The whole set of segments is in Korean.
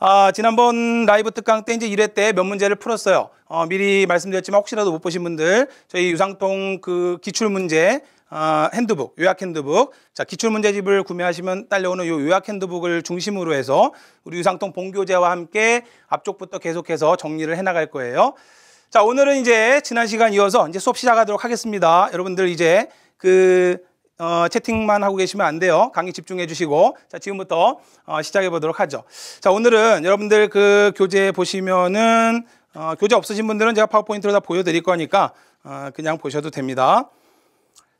아, 지난번 라이브 특강 때 이제 1회 때 몇 문제를 풀었어요. 어, 미리 말씀드렸지만 혹시라도 못 보신 분들 저희 유상통 그 기출 문제 아, 핸드북, 요약 핸드북. 자, 기출 문제집을 구매하시면 딸려오는 요 요약 핸드북을 중심으로 해서 우리 유상통 본교재와 함께 앞쪽부터 계속해서 정리를 해 나갈 거예요. 자, 오늘은 이제 지난 시간 이어서 이제 수업 시작하도록 하겠습니다. 여러분들 이제 그 어, 채팅만 하고 계시면 안 돼요. 강의 집중해 주시고. 자, 지금부터 어, 시작해 보도록 하죠. 자, 오늘은 여러분들 그 교재 보시면은 어, 교재 없으신 분들은 제가 파워포인트로 다 보여드릴 거니까 어, 그냥 보셔도 됩니다.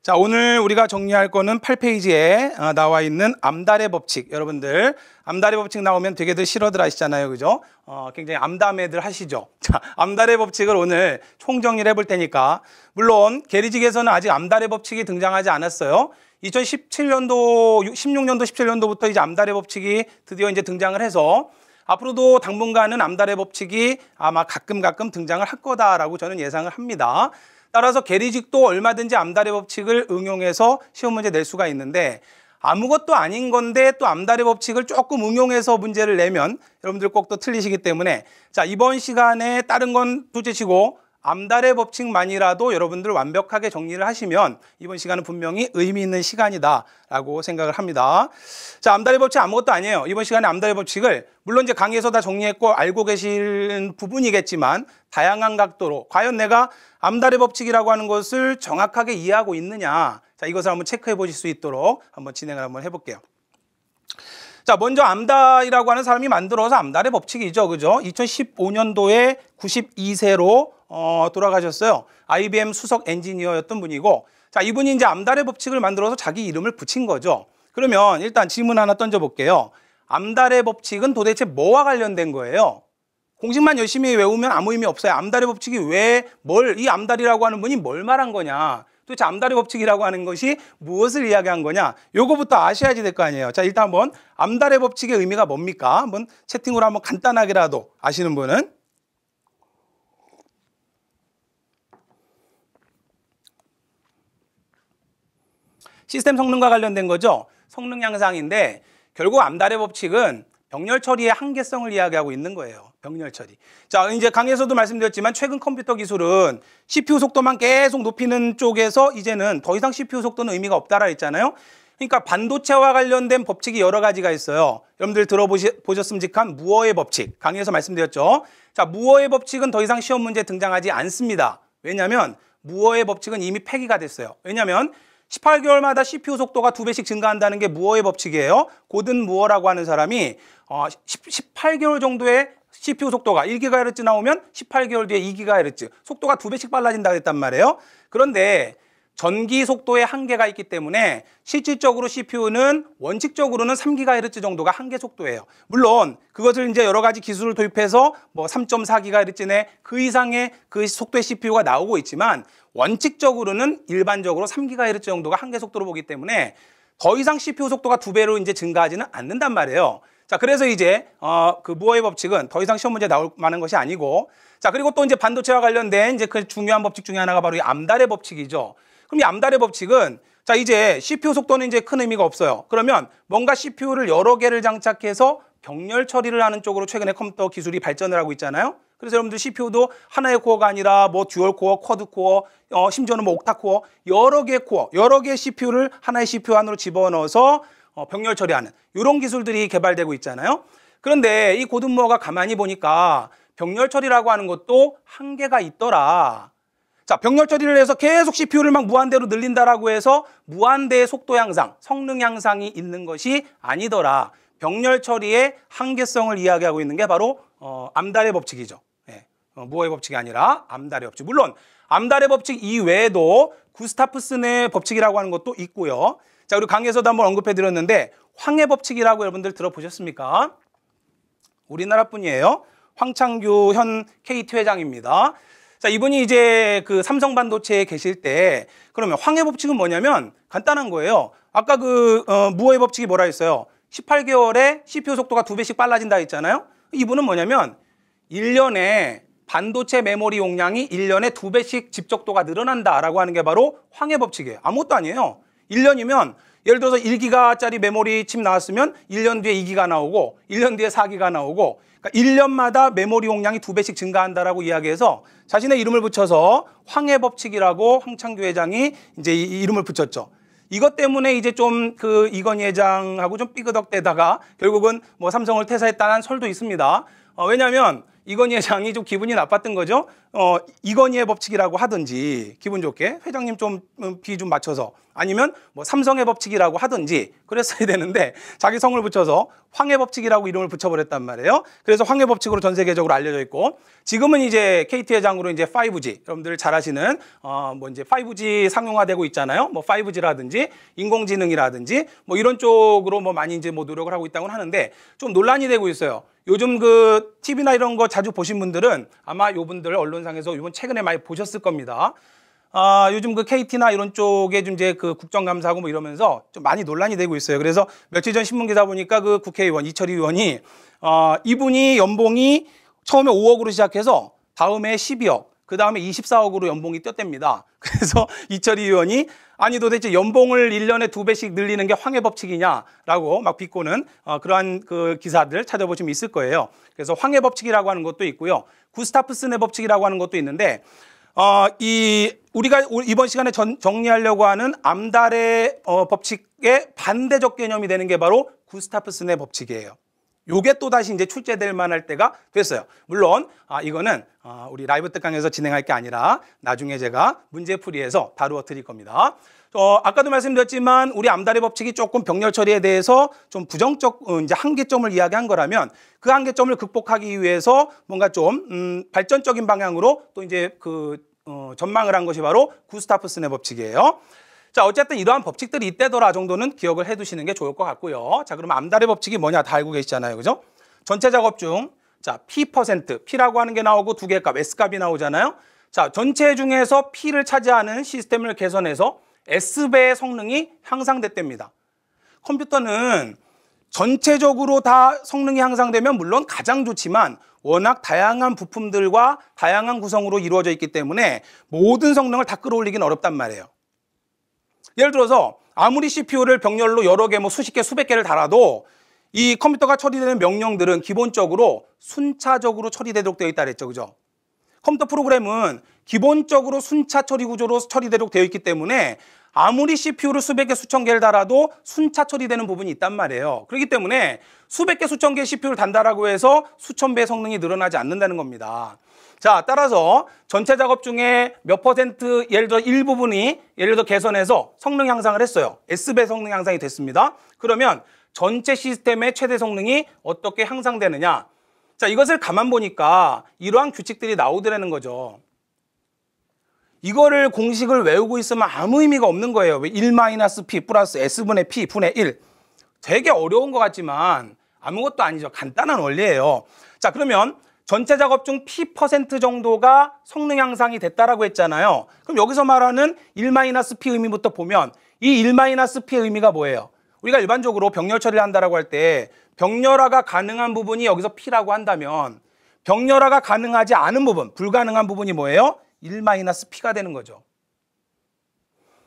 자, 오늘 우리가 정리할 거는 8페이지에 어, 나와 있는 암달의 법칙. 여러분들, 암달의 법칙 나오면 되게들 싫어들 하시잖아요. 그죠? 어, 굉장히 암담해들 하시죠. 자, 암달의 법칙을 오늘 총정리를 해볼 테니까. 물론, 게리직에서는 아직 암달의 법칙이 등장하지 않았어요. 2017년도, 16년도, 17년도부터 이제 암달의 법칙이 드디어 이제 등장을 해서 앞으로도 당분간은 암달의 법칙이 아마 가끔 가끔 등장을 할 거다라고 저는 예상을 합니다. 따라서 계리직도 얼마든지 암달의 법칙을 응용해서 시험 문제 낼 수가 있는데 아무것도 아닌 건데 또 암달의 법칙을 조금 응용해서 문제를 내면 여러분들 꼭 또 틀리시기 때문에 자 이번 시간에 다른 건 둘째치고 암달의 법칙만이라도 여러분들 완벽하게 정리를 하시면 이번 시간은 분명히 의미 있는 시간이다라고 생각을 합니다. 자, 암달의 법칙 아무것도 아니에요. 이번 시간에 암달의 법칙을 물론 이제 강의에서 다 정리했고 알고 계신 부분이겠지만 다양한 각도로 과연 내가 암달의 법칙이라고 하는 것을 정확하게 이해하고 있느냐. 자, 이것을 한번 체크해 보실 수 있도록 한번 진행을 한번 해볼게요. 자, 먼저 암달이라고 하는 사람이 만들어서 암달의 법칙이죠. 그죠? 2015년도에 92세로 어, 돌아가셨어요. IBM 수석 엔지니어였던 분이고 자, 이분이 이제 암달의 법칙을 만들어서 자기 이름을 붙인 거죠. 그러면 일단 질문 하나 던져 볼게요. 암달의 법칙은 도대체 뭐와 관련된 거예요? 공식만 열심히 외우면 아무 의미 없어요. 암달의 법칙이 왜 뭘 이 암달이라고 하는 분이 뭘 말한 거냐? 도대체 암달의 법칙이라고 하는 것이 무엇을 이야기한 거냐? 요거부터 아셔야지 될 거 아니에요. 자, 일단 한번 암달의 법칙의 의미가 뭡니까? 한번 채팅으로 한번 간단하게라도 아시는 분은 시스템 성능과 관련된 거죠. 성능 향상인데 결국 암달의 법칙은 병렬 처리의 한계성을 이야기하고 있는 거예요. 병렬 처리. 자, 이제 강의에서도 말씀드렸지만 최근 컴퓨터 기술은 CPU 속도만 계속 높이는 쪽에서 이제는 더 이상 CPU 속도는 의미가 없다라 했잖아요. 그러니까 반도체와 관련된 법칙이 여러 가지가 있어요. 여러분들 들어보셨음직한 무어의 법칙. 강의에서 말씀드렸죠. 자, 무어의 법칙은 더 이상 시험 문제에 등장하지 않습니다. 왜냐하면 무어의 법칙은 이미 폐기가 됐어요. 왜냐하면 18개월마다 CPU 속도가 두 배씩 증가한다는 게 무어의 법칙이에요. 고든 무어라고 하는 사람이 어, 18개월 정도의 CPU 속도가 1GHz 나오면 18개월 뒤에 2GHz 속도가 두 배씩 빨라진다 그랬단 말이에요. 그런데 전기 속도에 한계가 있기 때문에 실질적으로 CPU는 원칙적으로는 3GHz 정도가 한계 속도예요. 물론 그것을 이제 여러 가지 기술을 도입해서 뭐 3.4GHz 내 그 이상의 그 속도의 CPU가 나오고 있지만 원칙적으로는 일반적으로 3GHz 정도가 한계 속도로 보기 때문에 더 이상 CPU 속도가 두 배로 이제 증가하지는 않는단 말이에요. 자, 그래서 이제 어, 그 무어의 법칙은 더 이상 시험 문제 나올 만한 것이 아니고 자, 그리고 또 이제 반도체와 관련된 이제 그 중요한 법칙 중에 하나가 바로 이 암달의 법칙이죠. 그럼 이 암달의 법칙은 자, 이제 CPU 속도는 이제 큰 의미가 없어요. 그러면 뭔가 CPU를 여러 개를 장착해서 병렬 처리를 하는 쪽으로 최근에 컴퓨터 기술이 발전을 하고 있잖아요. 그래서 여러분들 CPU도 하나의 코어가 아니라 뭐 dual core, quad core, 어, 심지어는 뭐 옥타 코어, 여러 개의 코어, 여러 개의 CPU를 하나의 CPU 안으로 집어넣어서 어, 병렬 처리하는 이런 기술들이 개발되고 있잖아요. 그런데 이 고든모어가 가만히 보니까 병렬 처리라고 하는 것도 한계가 있더라. 자, 병렬 처리를 해서 계속 CPU를 막 무한대로 늘린다라고 해서 무한대의 속도 향상, 성능 향상이 있는 것이 아니더라. 병렬 처리의 한계성을 이야기하고 있는 게 바로 어, 암달의 법칙이죠. 예, 어, 무어의 법칙이 아니라 암달의 법칙. 물론 암달의 법칙 이외에도 구스타프슨의 법칙이라고 하는 것도 있고요. 자, 그리고 강의에서도 한번 언급해 드렸는데 황해 법칙이라고 여러분들 들어보셨습니까? 우리나라 분이에요. 황창규 현 KT 회장입니다. 자, 이분이 이제 그 삼성 반도체에 계실 때 그러면 황해 법칙은 뭐냐면 간단한 거예요. 아까 그 어, 무어의 법칙이 뭐라 했어요? 18개월에 CPU 속도가 두 배씩 빨라진다 했잖아요. 이분은 뭐냐면 1년에 반도체 메모리 용량이 1년에 두 배씩 집적도가 늘어난다라고 하는 게 바로 황해 법칙이에요. 아무것도 아니에요. 1년이면 예를 들어서 1기가짜리 메모리 칩 나왔으면 1년 뒤에 2기가 나오고 1년 뒤에 4기가 나오고 그러니까 1년마다 메모리 용량이 두 배씩 증가한다라고 이야기해서 자신의 이름을 붙여서 황해 법칙이라고 황창규 회장이 이제 이 이름을 붙였죠. 이것 때문에 이제 좀 그 이건희 회장하고 좀 삐그덕대다가 결국은 뭐 삼성을 퇴사했다는 설도 있습니다. 어, 왜냐하면 이건희 회장이 좀 기분이 나빴던 거죠. 어, 이건희의 법칙이라고 하든지 기분 좋게 회장님 좀 비좀 음, 맞춰서 아니면 뭐 삼성의 법칙이라고 하든지 그랬어야 되는데 자기 성을 붙여서 황해 법칙이라고 이름을 붙여버렸단 말이에요. 그래서 황해 법칙으로 전 세계적으로 알려져 있고 지금은 이제 KT 회장으로 이제 5G 여러분들 잘 아시는 어 뭐 이제 5G 상용화되고 있잖아요. 뭐 5G라든지 인공지능이라든지 뭐 이런 쪽으로 뭐 많이 이제 뭐 노력을 하고 있다고 하는데 좀 논란이 되고 있어요. 요즘 그 TV나 이런 거 자주 보신 분들은 아마 요분들 언론상에서 요번 최근에 많이 보셨을 겁니다. 아, 요즘 그 KT나 이런 쪽에 좀 이제 그 국정감사하고 뭐 이러면서 좀 많이 논란이 되고 있어요. 그래서 며칠 전 신문 기사 보니까 그 국회의원 이철희 의원이 어, 이분이 연봉이 처음에 5억으로 시작해서 다음에 12억, 그 다음에 24억으로 연봉이 뛰었답니다. 그래서 이철희 의원이 아니 도대체 연봉을 1년에 두 배씩 늘리는 게 황해 법칙이냐라고 막 비꼬는 어, 그러한 그 기사들 찾아보시면 있을 거예요. 그래서 황해 법칙이라고 하는 것도 있고요. 구스타프스네 법칙이라고 하는 것도 있는데 어, 이 우리가 이번 시간에 전, 정리하려고 하는 암달의 어, 법칙의 반대적 개념이 되는 게 바로 구스타프스네 법칙이에요. 요게 또 다시 이제 출제될 만할 때가 됐어요. 물론 아 이거는 아, 우리 라이브 특강에서 진행할 게 아니라 나중에 제가 문제풀이에서 다루어 드릴 겁니다. 어, 아까도 말씀드렸지만 우리 암다리 법칙이 조금 병렬 처리에 대해서 좀 부정적 어, 이제 한계점을 이야기한 거라면 그 한계점을 극복하기 위해서 뭔가 좀 음, 발전적인 방향으로 또 이제 그 어, 전망을 한 것이 바로 구스타프스네 법칙이에요. 자, 어쨌든 이러한 법칙들이 이때더라 정도는 기억을 해 두시는 게 좋을 것 같고요. 자, 그러면 암달의 법칙이 뭐냐 다 알고 계시잖아요. 그죠? 전체 작업 중, 자, P%, P라고 하는 게 나오고 두 개의 값, S값이 나오잖아요. 자, 전체 중에서 P를 차지하는 시스템을 개선해서 S배의 성능이 향상됐답니다. 컴퓨터는 전체적으로 다 성능이 향상되면 물론 가장 좋지만 워낙 다양한 부품들과 다양한 구성으로 이루어져 있기 때문에 모든 성능을 다 끌어올리기는 어렵단 말이에요. 예를 들어서 아무리 CPU를 병렬로 여러 개, 뭐 수십 개, 수백 개를 달아도 이 컴퓨터가 처리되는 명령들은 기본적으로 순차적으로 처리되도록 되어 있다 그랬죠. 그죠? 컴퓨터 프로그램은 기본적으로 순차 처리 구조로 처리되도록 되어 있기 때문에 아무리 CPU를 수백 개, 수천 개를 달아도 순차 처리되는 부분이 있단 말이에요. 그렇기 때문에 수백 개, 수천 개 CPU를 단다라고 해서 수천 배의 성능이 늘어나지 않는다는 겁니다. 자, 따라서 전체 작업 중에 몇 퍼센트 예를 들어 일부분이 예를 들어 개선해서 성능 향상을 했어요. S배 성능 향상이 됐습니다. 그러면 전체 시스템의 최대 성능이 어떻게 향상되느냐? 자, 이것을 가만 보니까 이러한 규칙들이 나오더라는 거죠. 이거를 공식을 외우고 있으면 아무 의미가 없는 거예요. 1-P 플러스 S분의 P 분의 1. 되게 어려운 것 같지만 아무것도 아니죠. 간단한 원리예요. 자, 그러면 전체 작업 중 P% 정도가 성능 향상이 됐다라고 했잖아요. 그럼 여기서 말하는 1-P 의미부터 보면 이 1-P의 의미가 뭐예요? 우리가 일반적으로 병렬 처리를 한다라고 할 때 병렬화가 가능한 부분이 여기서 P라고 한다면 병렬화가 가능하지 않은 부분, 불가능한 부분이 뭐예요? 1-P가 되는 거죠.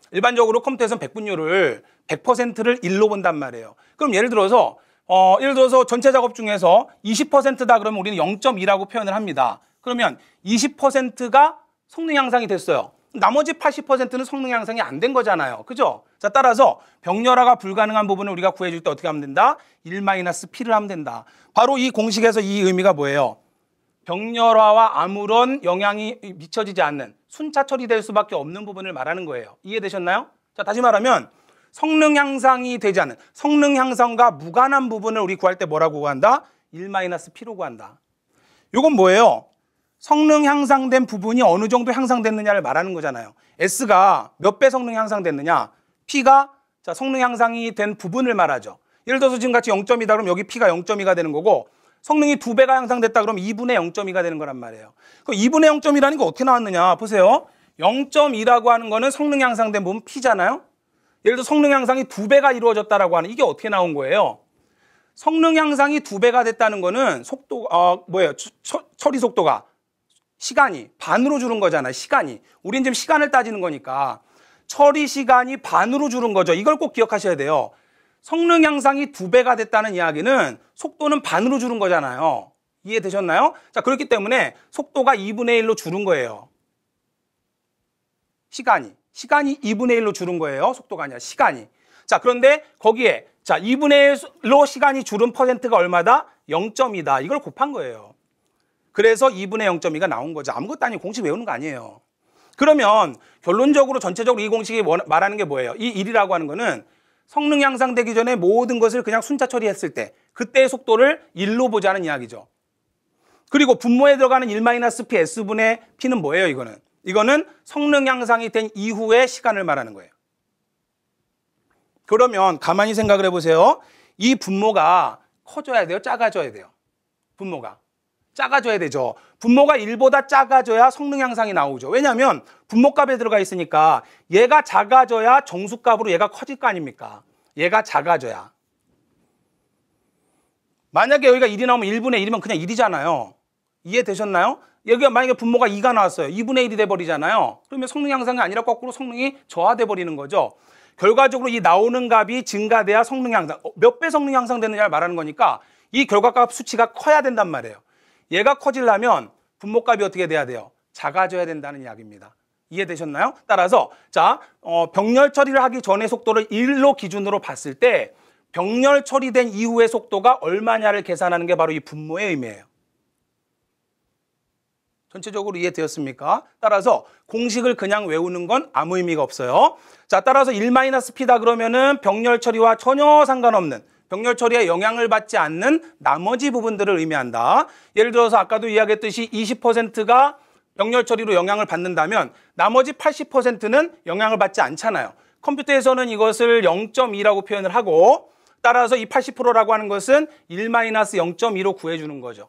일반적으로 컴퓨터에서는 백분율을 100%를 1로 본단 말이에요. 그럼 예를 들어서 어, 예를 들어서 전체 작업 중에서 20%다 그러면 우리는 0.2라고 표현을 합니다. 그러면 20%가 성능 향상이 됐어요. 나머지 80%는 성능 향상이 안 된 거잖아요. 그죠? 자, 따라서 병렬화가 불가능한 부분을 우리가 구해줄 때 어떻게 하면 된다? 1-P를 하면 된다. 바로 이 공식에서 이 의미가 뭐예요? 병렬화와 아무런 영향이 미쳐지지 않는 순차 처리될 수밖에 없는 부분을 말하는 거예요. 이해되셨나요? 자, 다시 말하면 성능 향상이 되지 않는 성능 향상과 무관한 부분을 우리 구할 때 뭐라고 구한다? 1-P로 구한다. 이건 뭐예요? 성능 향상된 부분이 어느 정도 향상됐느냐를 말하는 거잖아요. S가 몇 배 성능 향상됐느냐? P가 자, 성능 향상이 된 부분을 말하죠. 예를 들어서 지금 같이 0.2다 그럼 여기 P가 0.2가 되는 거고 성능이 두 배가 향상됐다 그럼 2분의 0.2가 되는 거란 말이에요. 그럼 2분의 0.2라는 게 어떻게 나왔느냐? 보세요. 0.2라고 하는 거는 성능 향상된 부분 P잖아요. 예를 들어 성능 향상이 두 배가 이루어졌다라고 하는 이게 어떻게 나온 거예요? 성능 향상이 두 배가 됐다는 거는 속도 어 뭐예요? 처, 처리 속도가 시간이 반으로 줄은 거잖아요. 시간이. 우린 지금 시간을 따지는 거니까 처리 시간이 반으로 줄은 거죠. 이걸 꼭 기억하셔야 돼요. 성능 향상이 두 배가 됐다는 이야기는 속도는 반으로 줄은 거잖아요. 이해되셨나요? 자, 그렇기 때문에 속도가 2분의 1로 줄은 거예요. 시간이. 시간이 2분의 1로 줄은 거예요. 속도가 아니라 시간이. 자, 그런데 거기에 자, 2분의 1로 시간이 줄은 퍼센트가 얼마다? 0.2다. 이걸 곱한 거예요. 그래서 2분의 0.2가 나온 거죠. 아무것도 아니고 공식 외우는 거 아니에요. 그러면 결론적으로 전체적으로 이 공식이 말하는 게 뭐예요? 이 1이라고 하는 거는 성능 향상되기 전에 모든 것을 그냥 순차 처리했을 때 그때의 속도를 1로 보자는 이야기죠. 그리고 분모에 들어가는 1-p s분의 p는 뭐예요, 이거는? 이거는 성능 향상이 된 이후의 시간을 말하는 거예요. 그러면 가만히 생각을 해보세요. 이 분모가 커져야 돼요? 작아져야 돼요? 분모가. 작아져야 되죠. 분모가 1보다 작아져야 성능 향상이 나오죠. 왜냐하면 분모값에 들어가 있으니까 얘가 작아져야 정수값으로 얘가 커질 거 아닙니까? 얘가 작아져야. 만약에 여기가 1이 나오면 1분의 1이면 그냥 1이잖아요. 이해되셨나요? 여기가 만약에 분모가 2가 나왔어요. 2분의 1이 돼버리잖아요. 그러면 성능 향상이 아니라 거꾸로 성능이 저하돼 버리는 거죠. 결과적으로 이 나오는 값이 증가돼야 성능 향상, 어, 몇배 성능 향상되느냐를 말하는 거니까 이 결과값 수치가 커야 된단 말이에요. 얘가 커지려면 분모값이 어떻게 돼야 돼요? 작아져야 된다는 이야기입니다. 이해되셨나요? 따라서 자 어, 병렬 처리를 하기 전의 속도를 1로 기준으로 봤을 때 병렬 처리된 이후의 속도가 얼마냐를 계산하는 게 바로 이 분모의 의미예요. 전체적으로 이해되었습니까? 따라서 공식을 그냥 외우는 건 아무 의미가 없어요. 자, 따라서 1-p다 그러면은 병렬 처리와 전혀 상관없는 병렬 처리에 영향을 받지 않는 나머지 부분들을 의미한다. 예를 들어서 아까도 이야기했듯이 20%가 병렬 처리로 영향을 받는다면 나머지 80%는 영향을 받지 않잖아요. 컴퓨터에서는 이것을 0.2라고 표현을 하고 따라서 이 80%라고 하는 것은 1-0.2로 구해주는 거죠.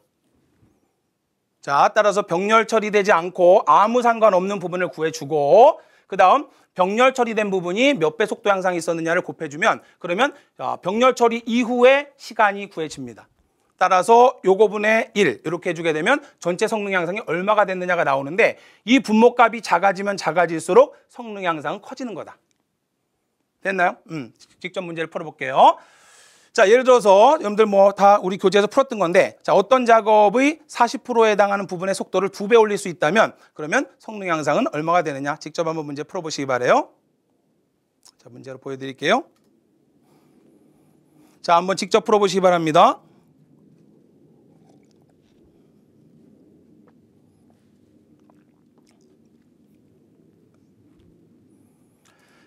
자, 따라서 병렬 처리되지 않고 아무 상관없는 부분을 구해주고 그 다음 병렬 처리된 부분이 몇 배 속도 향상이 있었느냐를 곱해주면 그러면 병렬 처리 이후에 시간이 구해집니다. 따라서 요거분의 1 이렇게 해주게 되면 전체 성능 향상이 얼마가 됐느냐가 나오는데 이 분모값이 작아지면 작아질수록 성능 향상은 커지는 거다. 됐나요? 음, 직접 문제를 풀어볼게요. 자, 예를 들어서 여러분들 뭐 다 우리 교재에서 풀었던 건데 자, 어떤 작업의 40%에 해당하는 부분의 속도를 두 배 올릴 수 있다면 그러면 성능 향상은 얼마가 되느냐? 직접 한번 문제 풀어 보시기 바래요. 자, 문제로 보여 드릴게요. 자, 한번 직접 풀어 보시기 바랍니다.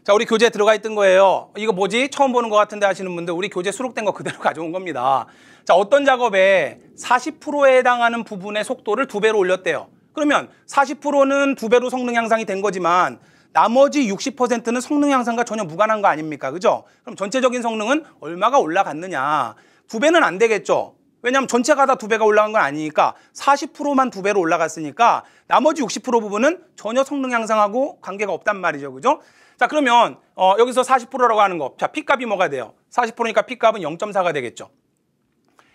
자, 우리 교재에 들어가 있던 거예요. 이거 뭐지? 처음 보는 것 같은데 하시는 분들 우리 교재 수록된 거 그대로 가져온 겁니다. 자, 어떤 작업에 40%에 해당하는 부분의 속도를 두 배로 올렸대요. 그러면 40%는 두 배로 성능 향상이 된 거지만 나머지 60%는 성능 향상과 전혀 무관한 거 아닙니까? 그죠? 그럼 전체적인 성능은 얼마가 올라갔느냐? 두 배는 안 되겠죠. 왜냐하면 전체가 다 두 배가 올라간 건 아니니까 40%만 두 배로 올라갔으니까 나머지 60% 부분은 전혀 성능 향상하고 관계가 없단 말이죠. 그죠? 자 그러면 어, 여기서 40%라고 하는 거. 자 P값이 뭐가 돼요? 40%니까 P값은 0.4가 되겠죠.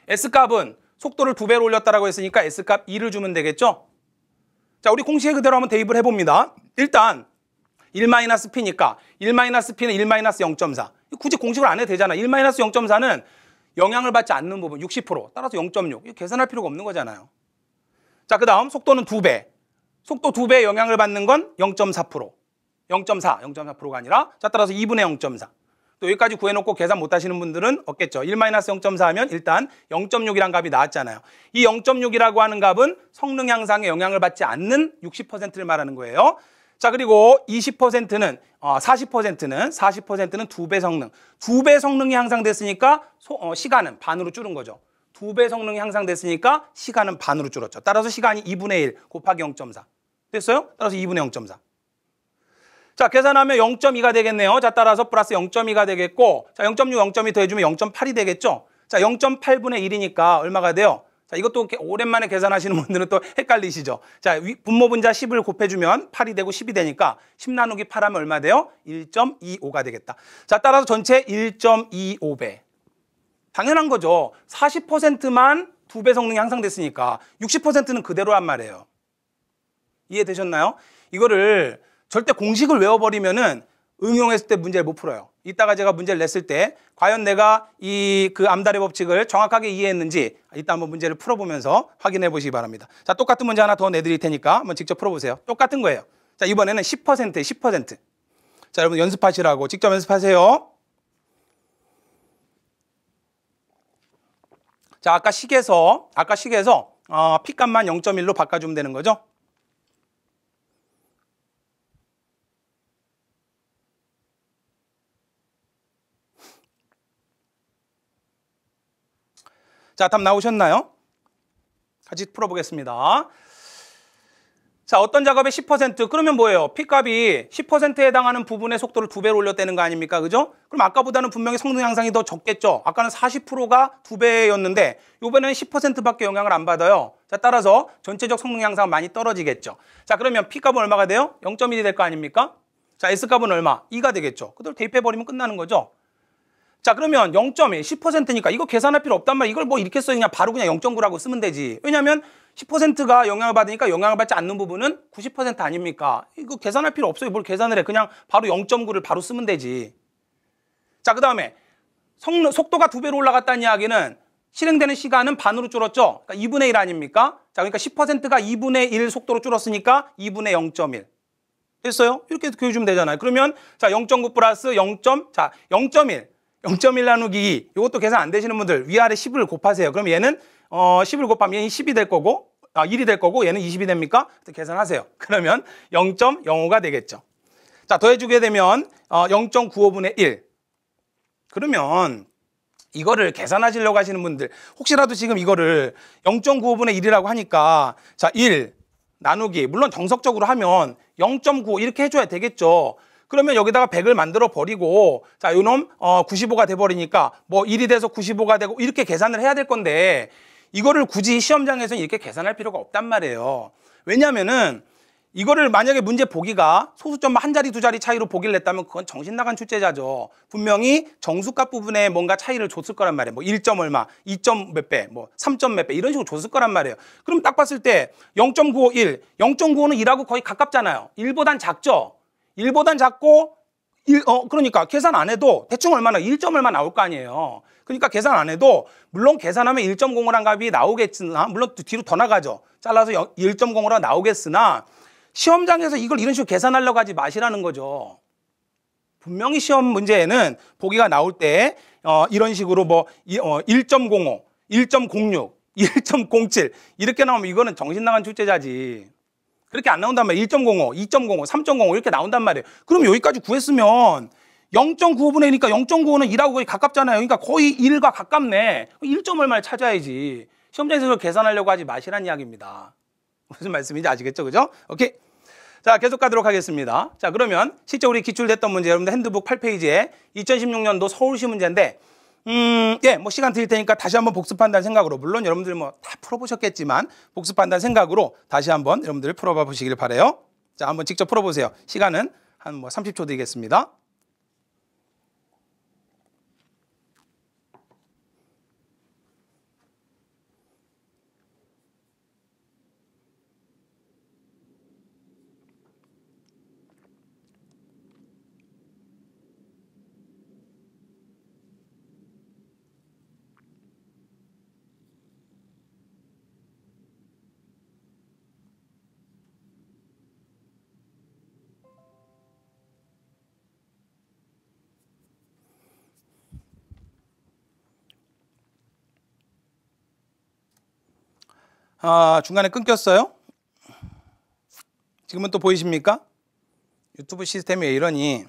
S값은 속도를 두 배로 올렸다라고 했으니까 S값 2를 주면 되겠죠. 자 우리 공식에 그대로 한번 대입을 해봅니다. 일단 1-P니까 1-P는 1-0.4. 굳이 공식을 안 해도 되잖아. 1-0.4는 영향을 받지 않는 부분 60% 따라서 0.6. 계산할 필요가 없는 거잖아요. 자, 그 다음 속도는 두배 속도 두배의 영향을 받는 건 0.4%. 0.4, 0.4%가 아니라 자 따라서 2분의 0.4. 또 여기까지 구해놓고 계산 못하시는 분들은 없겠죠. 1-0.4 하면 일단 0.6이란 값이 나왔잖아요. 이 0.6이라고 하는 값은 성능 향상에 영향을 받지 않는 60%를 말하는 거예요. 자 그리고 20%는 어, 40%는 40%는 두 배 성능. 두 배 성능이 향상됐으니까 소, 어, 시간은 반으로 줄은 거죠. 두 배 성능이 향상됐으니까 시간은 반으로 줄었죠. 따라서 시간이 2분의 1 곱하기 0.4. 됐어요? 따라서 2분의 0.4. 자, 계산하면 0.2가 되겠네요. 자, 따라서 플러스 0.2가 되겠고, 자, 0.6, 0.2 더해주면 0.8이 되겠죠? 자, 0.8분의 1이니까 얼마가 돼요? 자, 이것도 오랜만에 계산하시는 분들은 또 헷갈리시죠? 자, 분모 분자 10을 곱해주면 8이 되고 10이 되니까 10 나누기 8 하면 얼마 돼요? 1.25가 되겠다. 자, 따라서 전체 1.25배. 당연한 거죠. 40%만 두 배 성능이 향상됐으니까 60%는 그대로란 말이에요. 이해되셨나요? 이거를 절대 공식을 외워버리면은 응용했을 때 문제를 못 풀어요. 이따가 제가 문제를 냈을 때 과연 내가 이 그 암달의 법칙을 정확하게 이해했는지 이따 한번 문제를 풀어보면서 확인해 보시기 바랍니다. 자, 똑같은 문제 하나 더 내드릴 테니까 한번 직접 풀어보세요. 똑같은 거예요. 자, 이번에는 10%에 10%. 자, 여러분 연습하시라고 직접 연습하세요. 자, 아까 식에서 아까 식에서 어, P값만 0.1로 바꿔주면 되는 거죠. 자, 답 나오셨나요? 같이 풀어보겠습니다. 자, 어떤 작업의 10% 그러면 뭐예요? P값이 10%에 해당하는 부분의 속도를 두 배로 올렸다는 거 아닙니까? 그죠? 그럼 아까보다는 분명히 성능 향상이 더 적겠죠? 아까는 40%가 두 배였는데 이번에는 10%밖에 영향을 안 받아요. 자, 따라서 전체적 성능 향상은 많이 떨어지겠죠. 자, 그러면 P값은 얼마가 돼요? 0.1이 될 거 아닙니까? 자, S값은 얼마? 2가 되겠죠. 그대로 대입해 버리면 끝나는 거죠. 자 그러면 0.1, 10%니까 이거 계산할 필요 없단 말이야. 이걸 뭐 이렇게 써 그냥 바로 그냥 0.9라고 쓰면 되지. 왜냐하면 10%가 영향을 받으니까 영향을 받지 않는 부분은 90% 아닙니까? 이거 계산할 필요 없어요. 뭘 계산을 해. 그냥 바로 0.9를 바로 쓰면 되지. 자, 그 다음에 속도가 두 배로 올라갔다는 이야기는 실행되는 시간은 반으로 줄었죠. 그러니까 2분의 1 아닙니까? 자, 그러니까 10%가 2분의 1 속도로 줄었으니까 2분의 0.1. 됐어요? 이렇게 그려주면 되잖아요. 그러면 자, 0.9 플러스 0. 자, 0.1. 0.1 나누기 2. 이것도 계산 안 되시는 분들 위아래 10을 곱하세요. 그럼 얘는 어, 10을 곱하면 얘는 10이 될 거고 아, 1이 될 거고 얘는 20이 됩니까? 계산하세요. 그러면 0.05가 되겠죠. 자, 더해주게 되면 어, 0.95분의 1. 그러면 이거를 계산하시려고 하시는 분들 혹시라도 지금 이거를 0.95분의 1이라고 하니까 자, 1 나누기 물론 정석적으로 하면 0.95 이렇게 해줘야 되겠죠. 그러면 여기다가 100을 만들어 버리고 자, 요놈 어 95가 돼 버리니까 뭐 1이 돼서 95가 되고 이렇게 계산을 해야 될 건데 이거를 굳이 시험장에서 이렇게 계산할 필요가 없단 말이에요. 왜냐면은 이거를 만약에 문제 보기가 소수점 한 자리 두 자리 차이로 보기를 냈다면 그건 정신 나간 출제자죠. 분명히 정수값 부분에 뭔가 차이를 줬을 거란 말이에요. 뭐 1점 얼마, 2점 몇 배, 뭐 3점 몇 배 이런 식으로 줬을 거란 말이에요. 그럼 딱 봤을 때 0.951, 0.95는 1하고 거의 가깝잖아요. 1보단 작죠. 1보단 작고 1, 어, 그러니까 계산 안 해도 대충 얼마나 1점 얼마 나올 거 아니에요. 그러니까 계산 안 해도 물론 계산하면 1.05란 값이 나오겠으나 물론 뒤로 더 나가죠. 잘라서 1.05라 나오겠으나 시험장에서 이걸 이런 식으로 계산하려고 하지 마시라는 거죠. 분명히 시험 문제에는 보기가 나올 때 어, 이런 식으로 뭐 어, 1.05, 1.06, 1.07 이렇게 나오면 이거는 정신 나간 출제자지. 그렇게 안 나온단 말이에요. 1.05, 2.05, 3.05 이렇게 나온단 말이에요. 그럼 여기까지 구했으면 0.95분의 1이니까 0.95는 1하고 거의 가깝잖아요. 그러니까 거의 1과 가깝네. 1점 얼마를 찾아야지. 시험장에서 그걸 계산하려고 하지 마시란 이야기입니다. 무슨 말씀인지 아시겠죠? 그죠? 오케이. 자, 계속 가도록 하겠습니다. 자, 그러면 실제 우리 기출됐던 문제 여러분들 핸드북 8페이지에 2016년도 서울시 문제인데 음, 예, 뭐 시간 드릴 테니까 다시 한번 복습한다는 생각으로 물론 여러분들 뭐 다 풀어보셨겠지만 복습한다는 생각으로 다시 한번 여러분들 풀어봐 보시길 바래요. 자, 한번 직접 풀어보세요. 시간은 한 뭐 30초 드리겠습니다. 아, 중간에 끊겼어요? 지금은 또 보이십니까? 유튜브 시스템이 왜 이러니?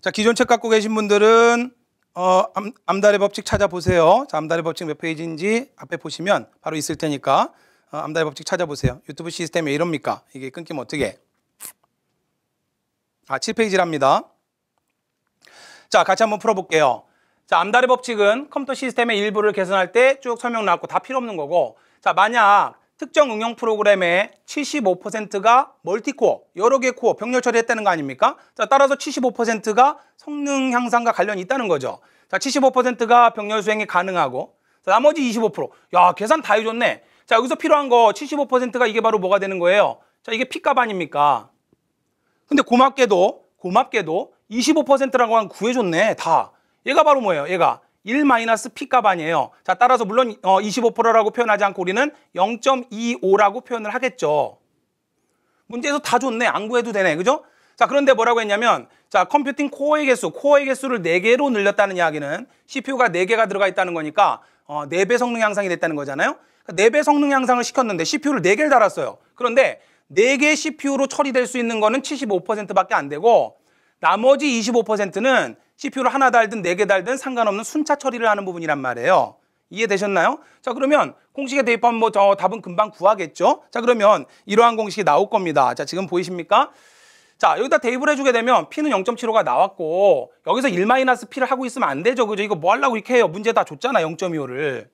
자, 기존 책 갖고 계신 분들은 어, 암, 암달의 법칙 찾아보세요. 자, 암달의 법칙 몇 페이지인지 앞에 보시면 바로 있을 테니까 어, 암달의 법칙 찾아보세요. 유튜브 시스템이 왜 이럽니까? 이게 끊기면 어떻게? 아, 7페이지랍니다. 자, 같이 한번 풀어볼게요. 자, 암달의 법칙은 컴퓨터 시스템의 일부를 개선할 때 쭉 설명 나왔고 다 필요 없는 거고 자, 만약 특정 응용 프로그램의 75%가 multi-core, 여러 개 코어, 병렬 처리했다는 거 아닙니까? 자, 따라서 75%가 성능 향상과 관련이 있다는 거죠. 자, 75%가 병렬 수행이 가능하고, 자, 나머지 25%. 야, 계산 다 해줬네. 자, 여기서 필요한 거 75%가 이게 바로 뭐가 되는 거예요? 자, 이게 P값 아닙니까? 근데 고맙게도, 고맙게도 25%라고 한 구해줬네, 다. 얘가 바로 뭐예요? 얘가 1 마이너스 P값 아니에요. 자, 따라서 물론 어, 25%라고 표현하지 않고 우리는 0.25라고 표현을 하겠죠. 문제에서 다 줬네. 안 구해도 되네. 그죠? 자, 그런데 뭐라고 했냐면 자, 컴퓨팅 코어의 개수, 코어의 개수를 4개로 늘렸다는 이야기는 CPU가 4개가 들어가 있다는 거니까 어, 4배 성능 향상이 됐다는 거잖아요. 4배 성능 향상을 시켰는데 CPU를 4개를 달았어요. 그런데 4개 CPU로 처리될 수 있는 거는 75%밖에 안 되고 나머지 25%는 CPU를 하나 달든 네 개 달든 상관없는 순차 처리를 하는 부분이란 말이에요. 이해되셨나요? 자 그러면 공식에 대입하면 뭐 저 답은 금방 구하겠죠? 자 그러면 이러한 공식이 나올 겁니다. 자 지금 보이십니까? 자 여기다 대입을 해주게 되면 P는 0.75가 나왔고 여기서 1-P를 하고 있으면 안 되죠. 그죠? 이거 뭐 하려고 이렇게 해요? 문제 다 줬잖아 0.25를.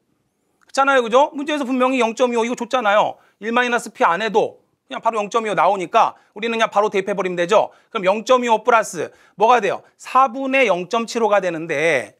그렇잖아요. 그죠? 문제에서 분명히 0.25 이거 줬잖아요. 1-P 안 해도 그냥 바로 0.25 나오니까 우리는 그냥 바로 대입해버리면 되죠. 그럼 0.25 플러스 뭐가 돼요? 4분의 0.75가 되는데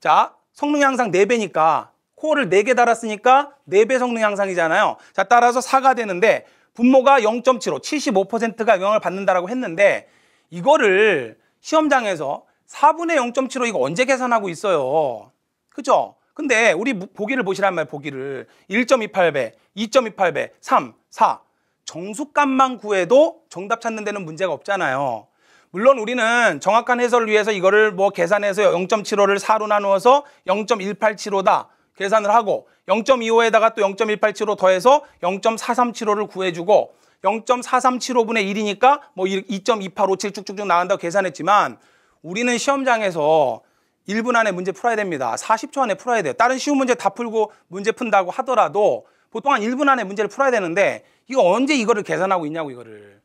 자 성능 향상 4배니까 코어를 4개 달았으니까 4배 성능 향상이잖아요. 자 따라서 4가 되는데 분모가 0.75, 75%가 영향을 받는다라고 했는데 이거를 시험장에서 4분의 0.75 이거 언제 계산하고 있어요? 그죠? 근데 우리 보기를 보시란 말이에요. 보기를 1.28배, 2.28배, 3, 4 정수값만 구해도 정답 찾는 데는 문제가 없잖아요. 물론 우리는 정확한 해설을 위해서 이거를 뭐 계산해서 0.75를 4로 나누어서 0.187호다 계산을 하고 0.25에다가 또 0.187호 더해서 0.437호를 구해주고 0.4375분의 1이니까 뭐 2.2857 쭉쭉쭉 나간다고 계산했지만 우리는 시험장에서 1분 안에 문제 풀어야 됩니다. 40초 안에 풀어야 돼요. 다른 쉬운 문제 다 풀고 문제 푼다고 하더라도 보통 한 1분 안에 문제를 풀어야 되는데 이거 언제 이거를 계산하고 있냐고 이거를.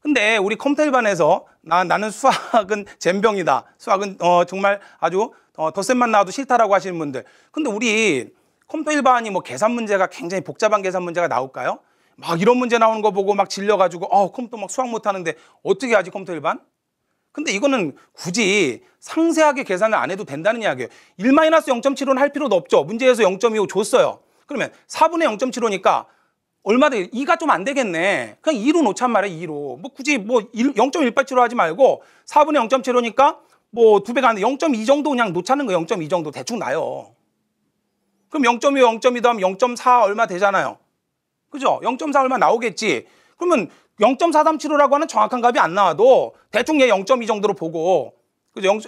근데 우리 컴퓨터 일반에서 나, 나는 수학은 잼병이다. 수학은 어, 정말 아주 어, 덧셈만 나와도 싫다라고 하시는 분들. 근데 우리 컴퓨터 일반이 뭐 계산 문제가 굉장히 복잡한 계산 문제가 나올까요? 막 이런 문제 나오는 거 보고 막 질려가지고 어 컴퓨터 막 수학 못하는데 어떻게 하지 컴퓨터 일반? 근데 이거는 굳이 상세하게 계산을 안 해도 된다는 이야기예요. 1-0.75는 할 필요도 없죠. 문제에서 0.25 줬어요. 그러면 4분의 0.75니까 얼마 돼? 2가 좀 안 되겠네. 그냥 2로 놓잔 말이야, 2로. 뭐 굳이 뭐 0.187로 하지 말고 4분의 0.75니까 뭐 두 배가 안 돼. 0.2 정도 그냥 놓자는 거예요. 0.2 정도 대충 나요. 그럼 0.2, 0.2 더하면 0.4 얼마 되잖아요. 그죠? 0.4 얼마 나오겠지. 그러면 0.4375라고 하는 정확한 값이 안 나와도 대충 얘 0.2 정도로 보고 그죠? 0,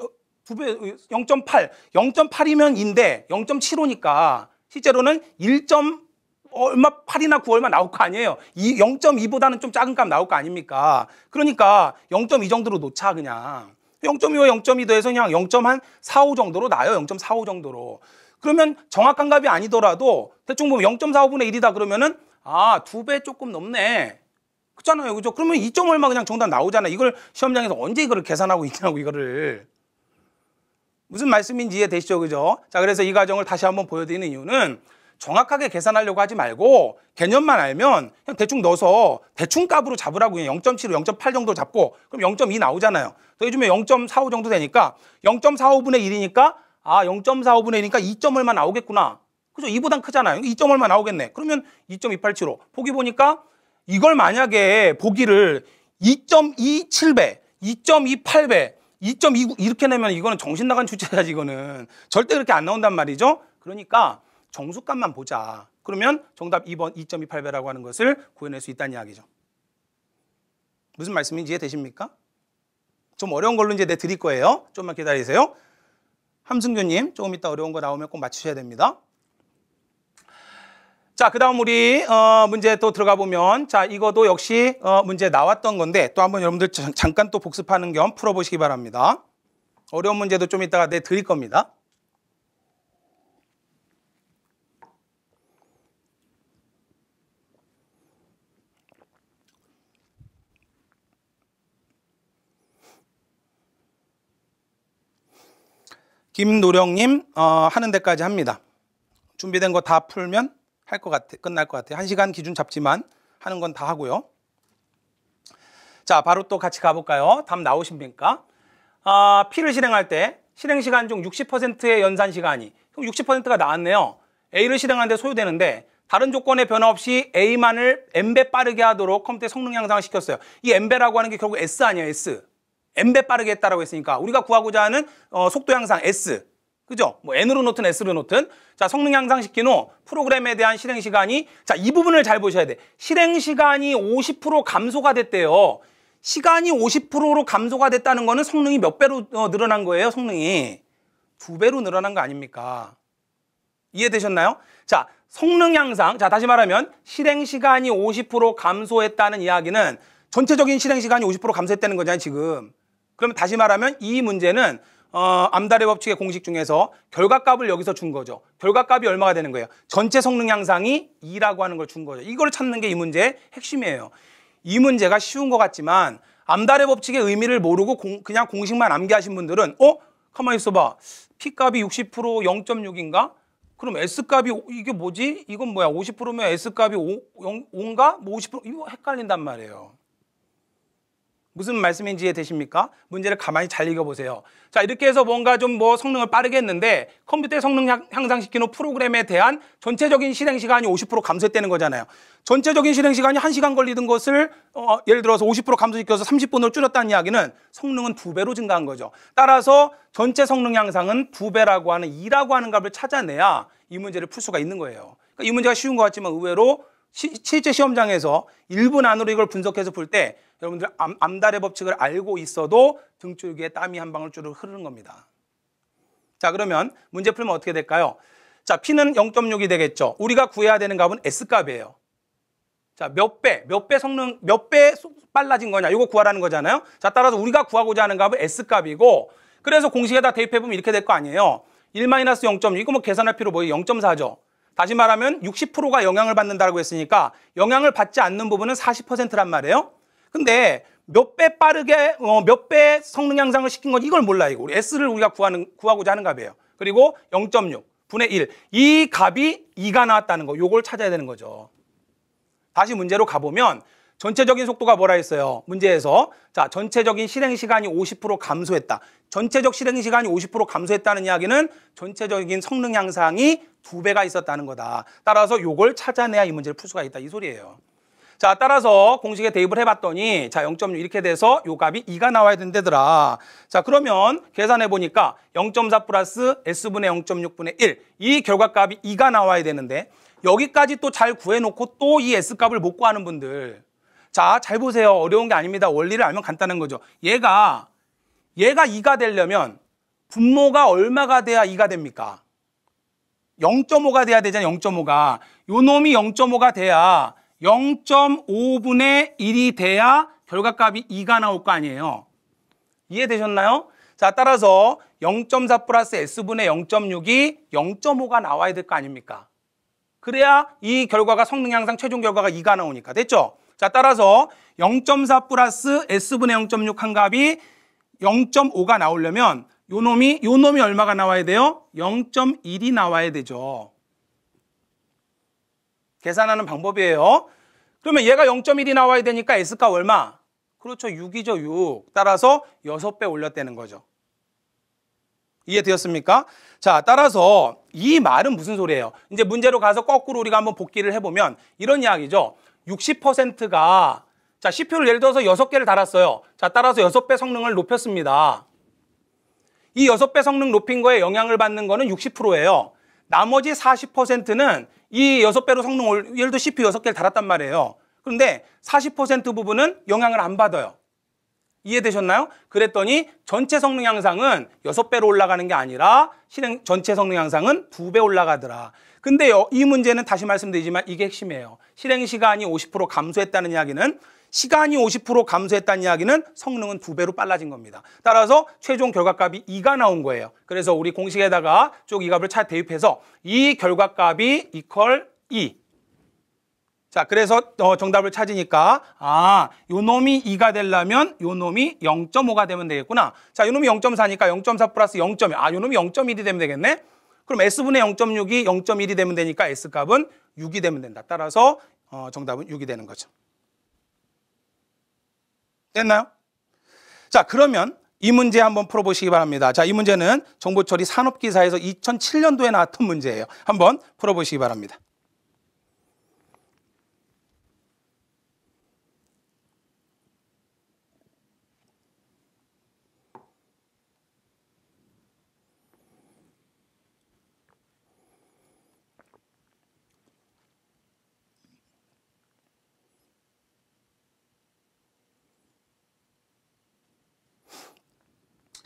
두배 0.8, 0.8이면 인데 0.75니까 실제로는 1. 얼마 8이나 9 얼마 나올 거 아니에요. 0.2보다는 좀 작은 값 나올 거 아닙니까? 그러니까 0.2 정도로 놓자 그냥. 0.2와 0.2 더해서 그냥 0.45 정도로 나요. 0.45 정도로. 그러면 정확한 값이 아니더라도 대충 보면 0.45분의 1이다 그러면은 아, 두 배 조금 넘네. 그렇잖아요. 그죠? 그러면 2점 얼마 그냥 정답 나오잖아. 이걸 시험장에서 언제 이거를 계산하고 있냐고 이거를. 무슨 말씀인지 이해되시죠? 그죠? 자, 그래서 이 과정을 다시 한번 보여드리는 이유는 정확하게 계산하려고 하지 말고 개념만 알면 그냥 대충 넣어서 대충 값으로 잡으라고 그냥 0.75, 0.8 정도 잡고 그럼 0.2 나오잖아요. 더해주면 0.45 정도 되니까 0.45분의 1이니까 아 0.45분의 1이니까 2점 얼마 나오겠구나. 그죠? 2보단 크잖아요. 2점 얼마 나오겠네. 그러면 2.287로 보기 보니까 이걸 만약에 보기를 2.27배, 2.28배, 2.29 이렇게 내면 이거는 정신 나간 주제야지 이거는 절대 그렇게 안 나온단 말이죠. 그러니까 정수값만 보자. 그러면 정답 2번 2.28배라고 하는 것을 구해낼 수 있다는 이야기죠. 무슨 말씀인지 이해되십니까? 좀 어려운 걸로 이제 내드릴 거예요. 좀만 기다리세요. 함승규님 조금 이따 어려운 거 나오면 꼭 맞추셔야 됩니다. 자, 그 다음 우리 어, 문제 또 들어가 보면 자, 이거도 역시 어, 문제 나왔던 건데 또 한번 여러분들 잠깐 또 복습하는 겸 풀어보시기 바랍니다. 어려운 문제도 좀 이따가 내드릴 겁니다. 김노령님 어, 하는 데까지 합니다. 준비된 거 다 풀면 할 것 같아. 끝날 것 같아. 한 시간 기준 잡지만 하는 건 다 하고요. 자, 바로 또 같이 가볼까요? 답 나오십니까? 아, P를 실행할 때 실행 시간 중 60%의 연산 시간이 그럼 60%가 나왔네요. A를 실행하는데 소요되는데 다른 조건의 변화 없이 A만을 N배 빠르게 하도록 컴퓨터에 성능 향상을 시켰어요. 이 N배라고 하는 게 결국 S 아니에요, S. N배 빠르게 했다라고 했으니까 우리가 구하고자 하는 어, 속도 향상 S. 그죠? 뭐 N으로 놓든 S로 놓든 자 성능 향상시킨 후 프로그램에 대한 실행 시간이 자 이 부분을 잘 보셔야 돼. 실행 시간이 50% 감소가 됐대요. 시간이 50%로 감소가 됐다는 거는 성능이 몇 배로 어, 늘어난 거예요? 성능이 두 배로 늘어난 거 아닙니까? 이해되셨나요? 자 성능 향상 자 다시 말하면 실행 시간이 50% 감소했다는 이야기는 전체적인 실행 시간이 50% 감소했다는 거잖아요 지금. 그러면 다시 말하면 이 문제는 어, 암달의 법칙의 공식 중에서 결과값을 여기서 준 거죠. 결과값이 얼마가 되는 거예요? 전체 성능 향상이 2라고 하는 걸 준 거죠. 이걸 찾는 게 이 문제의 핵심이에요. 이 문제가 쉬운 것 같지만 암달의 법칙의 의미를 모르고 공, 그냥 공식만 암기하신 분들은 어? 가만히 있어봐. P값이 60% 0.6인가? 그럼 S값이 이게 뭐지? 이건 뭐야? 50%면 S값이 5, 5인가? 뭐 50% 이거 헷갈린단 말이에요. 무슨 말씀인지 이해되십니까? 문제를 가만히 잘 읽어보세요. 자 이렇게 해서 뭔가 좀 뭐 성능을 빠르게 했는데 컴퓨터의 성능 향상시킨 후 프로그램에 대한 전체적인 실행 시간이 50% 감소했다는 거잖아요. 전체적인 실행 시간이 1시간 걸리던 것을 어, 예를 들어서 50% 감소시켜서 30분으로 줄였다는 이야기는 성능은 두배로 증가한 거죠. 따라서 전체 성능 향상은 두배라고 하는 2라고 하는 값을 찾아내야 이 문제를 풀 수가 있는 거예요. 그러니까 이 문제가 쉬운 것 같지만 의외로 시, 실제 시험장에서 1분 안으로 이걸 분석해서 풀때 여러분들 암, 암달의 법칙을 알고 있어도 등줄기에 땀이 한 방울 줄을 흐르는 겁니다. 자 그러면 문제 풀면 어떻게 될까요? 자 P는 0.6이 되겠죠. 우리가 구해야 되는 값은 S값이에요. 자몇 배, 몇 배 성능, 몇 배 빨라진 거냐 이거 구하라는 거잖아요. 자 따라서 우리가 구하고자 하는 값은 S값이고 그래서 공식에다 대입해보면 이렇게 될 거 아니에요. 1-0.6 이거 뭐 계산할 필요 뭐예요? 0.4죠. 다시 말하면 60%가 영향을 받는다고 했으니까 영향을 받지 않는 부분은 40%란 말이에요. 근데 몇 배 빠르게 어, 몇 배 성능 향상을 시킨 건 이걸 몰라 이거. 우리 S를 우리가 구하는 구하고자 하는 값이에요. 그리고 0.6 분의 1. 이 값이 2가 나왔다는 거. 요걸 찾아야 되는 거죠. 다시 문제로 가보면 전체적인 속도가 뭐라 했어요? 문제에서 자 전체적인 실행 시간이 50% 감소했다. 전체적 실행 시간이 50% 감소했다는 이야기는 전체적인 성능 향상이 두 배가 있었다는 거다. 따라서 요걸 찾아내야 이 문제를 풀 수가 있다 이 소리예요. 자 따라서 공식에 대입을 해봤더니 자 0.6 이렇게 돼서 요 값이 2가 나와야 된다더라. 자 그러면 계산해 보니까 0.4 플러스 S분의 0.6분의 1 이 결과값이 2가 나와야 되는데 여기까지 또 잘 구해놓고 또 이 S값을 못 구하는 분들 자 잘 보세요 어려운 게 아닙니다 원리를 알면 간단한 거죠 얘가 얘가 2가 되려면 분모가 얼마가 돼야 2가 됩니까 0.5가 돼야 되잖아요 0.5가 요 놈이 0.5가 돼야 0.5분의 1이 돼야 결과값이 2가 나올 거 아니에요. 이해되셨나요? 자, 따라서 0.4 플러스 S분의 0.6이 0.5가 나와야 될 거 아닙니까? 그래야 이 결과가 성능 향상 최종 결과가 2가 나오니까. 됐죠? 자, 따라서 0.4 플러스 S분의 0.6 한 값이 0.5가 나오려면 요 놈이, 요 놈이 얼마가 나와야 돼요? 0.1이 나와야 되죠. 계산하는 방법이에요. 그러면 얘가 0.1이 나와야 되니까 S가 얼마? 그렇죠. 6이죠. 6. 따라서 6배 올렸다는 거죠. 이해되었습니까? 자, 따라서 이 말은 무슨 소리예요? 이제 문제로 가서 거꾸로 우리가 한번 복기를 해보면 이런 이야기죠. 60%가 자, CPU를 예를 들어서 6개를 달았어요. 자, 따라서 6배 성능을 높였습니다. 이 6배 성능 높인 거에 영향을 받는 거는 60%예요. 나머지 40%는 이 6배로 성능 을 예를 들어 CPU 6개를 달았단 말이에요. 그런데 40% 부분은 영향을 안 받아요. 이해되셨나요? 그랬더니 전체 성능 향상은 6배로 올라가는 게 아니라 실행 전체 성능 향상은 2배 올라가더라. 근데 이 문제는 다시 말씀드리지만 이게 핵심이에요. 실행 시간이 50% 감소했다는 이야기는 시간이 50% 감소했다는 이야기는 성능은 두 배로 빨라진 겁니다. 따라서 최종 결과값이 2가 나온 거예요. 그래서 우리 공식에다가 쭉이 값을 차 대입해서 이 결과값이 이퀄 2. 자, 그래서 어, 정답을 찾으니까 아, 요 놈이 2가 되려면 요 놈이 0.5가 되면 되겠구나. 자, 요 놈이 0.4니까 0.4 플러스 0.1. 아, 요 놈이 0.1이 되면 되겠네. 그럼 S분의 0.6이 0.1이 되면 되니까 S값은 6이 되면 된다. 따라서 어, 정답은 6이 되는 거죠. 됐나요? 자, 그러면 이 문제 한번 풀어보시기 바랍니다. 자, 이 문제는 정보처리 산업기사에서 2007년도에 나왔던 문제예요. 한번 풀어보시기 바랍니다.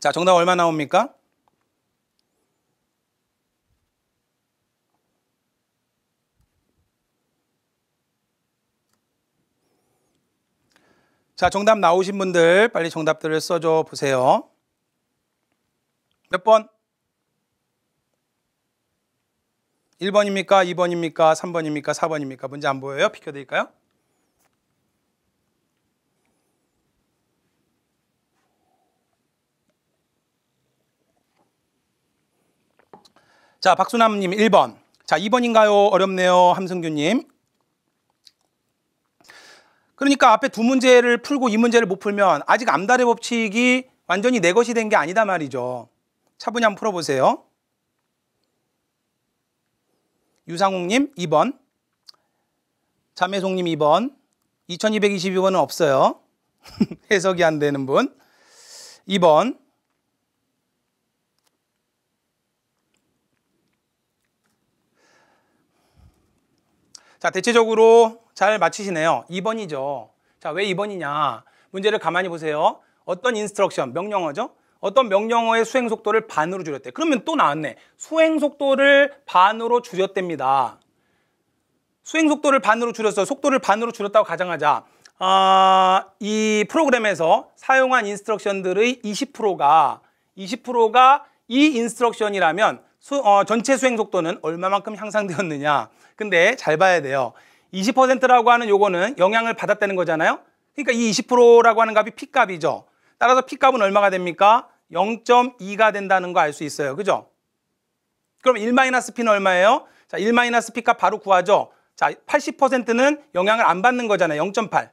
자, 정답 얼마 나옵니까? 자, 정답 나오신 분들 빨리 정답들을 써줘 보세요. 몇 번? 1번입니까? 2번입니까? 3번입니까? 4번입니까? 문제 안 보여요? 비켜드릴까요? 자, 박수남님 1번. 자, 2번인가요? 어렵네요. 함승규님. 그러니까 앞에 두 문제를 풀고 이 문제를 못 풀면 아직 암달의 법칙이 완전히 내 것이 된 게 아니다 말이죠. 차분히 한번 풀어보세요. 유상욱님 2번. 자매송님 2번. 2222번은 없어요. 해석이 안 되는 분. 2번. 자, 대체적으로 잘 맞히시네요. 2번이죠. 자, 왜 2번이냐? 문제를 가만히 보세요. 어떤 instruction, 명령어죠? 어떤 명령어의 수행 속도를 반으로 줄였대. 그러면 또 나왔네. 수행 속도를 반으로 줄였답니다. 수행 속도를 반으로 줄였어. 속도를 반으로 줄였다고 가정하자. 아, 이 프로그램에서 사용한 인스트럭션들의 20%가 20%가 이 인스트럭션이라면 수, 어, 전체 수행 속도는 얼마만큼 향상되었느냐. 근데 잘 봐야 돼요. 20%라고 하는 요거는 영향을 받았다는 거잖아요. 그러니까 이 20%라고 하는 값이 P값이죠. 따라서 P값은 얼마가 됩니까? 0.2가 된다는 거 알 수 있어요. 그죠? 그럼 1-P는 얼마예요? 자, 1-P값 바로 구하죠. 자, 80%는 영향을 안 받는 거잖아요. 0.8.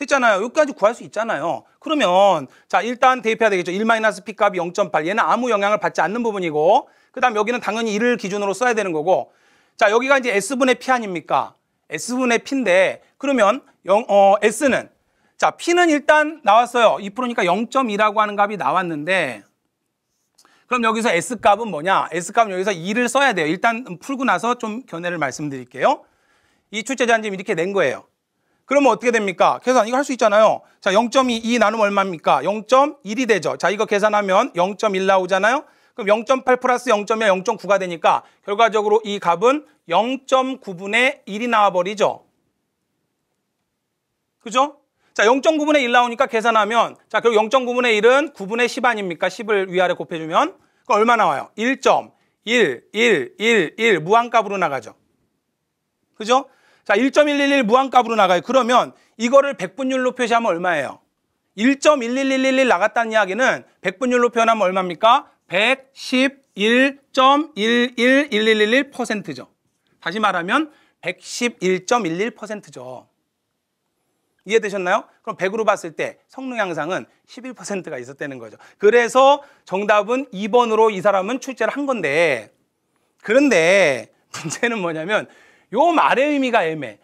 됐잖아요. 여기까지 구할 수 있잖아요. 그러면 자 일단 대입해야 되겠죠. 1-P값이 0.8. 얘는 아무 영향을 받지 않는 부분이고 그 다음 여기는 당연히 1을 기준으로 써야 되는 거고 자, 여기가 이제 S분의 P 아닙니까? S분의 P인데 그러면 영, 어, S는 자, P는 일단 나왔어요. 2%니까 0.2라고 하는 값이 나왔는데 그럼 여기서 S값은 뭐냐? S값은 여기서 2를 써야 돼요. 일단 풀고 나서 좀 견해를 말씀드릴게요. 이 출제자는 이렇게 낸 거예요. 그러면 어떻게 됩니까? 계산 이거 할 수 있잖아요. 자, 0.2, 2 나누면 얼마입니까? 0.1이 되죠. 자, 이거 계산하면 0.1 나오잖아요. 그럼 0.8 플러스 0.1, 0.9가 되니까 결과적으로 이 값은 0.9분의 1이 나와버리죠. 그죠? 자, 0.9분의 1 나오니까 계산하면 자, 그리고 0.9분의 1은 9분의 10 아닙니까? 10을 위아래 곱해주면 그 얼마 나와요? 1.1, 1, 1, 1 무한값으로 나가죠. 그죠? 자, 1.111 무한값으로 나가요. 그러면 이거를 백분율로 표시하면 얼마예요? 1.11111 나갔다는 이야기는 백분율로 표현하면 얼마입니까? 111.111111%죠. 다시 말하면 111.11%죠. 이해되셨나요? 그럼 100으로 봤을 때 성능 향상은 11%가 있었다는 거죠. 그래서 정답은 2번으로 이 사람은 출제를 한 건데 그런데 문제는 뭐냐면 요 말의 의미가 애매.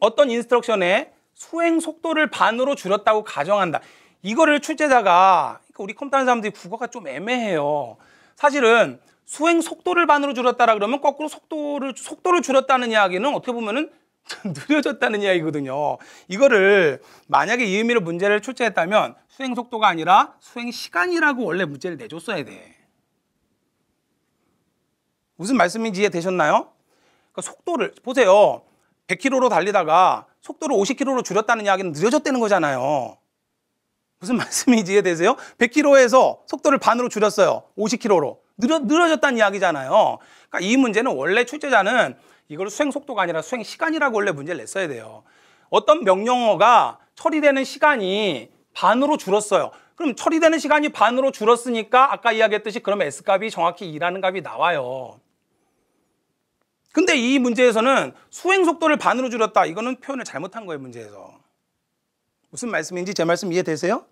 어떤 instruction의 수행 속도를 반으로 줄였다고 가정한다. 이거를 출제자가 그러니까 우리 컴퓨터 하는 사람들이 국어가 좀 애매해요. 사실은 수행 속도를 반으로 줄였다라 그러면 거꾸로 속도를 속도를 줄였다는 이야기는 어떻게 보면은 느려졌다는 이야기거든요. 이거를 만약에 이 의미로 문제를 출제했다면 수행 속도가 아니라 수행 시간이라고 원래 문제를 내줬어야 돼. 무슨 말씀인지 이해되셨나요? 그러니까 속도를 보세요. 100km로 달리다가 속도를 50km로 줄였다는 이야기는 느려졌다는 거잖아요. 무슨 말씀인지 이해되세요? 100km에서 속도를 반으로 줄였어요. 50km로. 느려, 늘어졌다는 이야기잖아요. 그러니까 이 문제는 원래 출제자는 이걸 수행 속도가 아니라 수행 시간이라고 원래 문제를 냈어야 돼요. 어떤 명령어가 처리되는 시간이 반으로 줄었어요. 그럼 처리되는 시간이 반으로 줄었으니까 아까 이야기했듯이 그럼 S값이 정확히 2라는 값이 나와요. 근데 이 문제에서는 수행 속도를 반으로 줄였다. 이거는 표현을 잘못한 거예요, 문제에서. 무슨 말씀인지 제 말씀 이해되세요?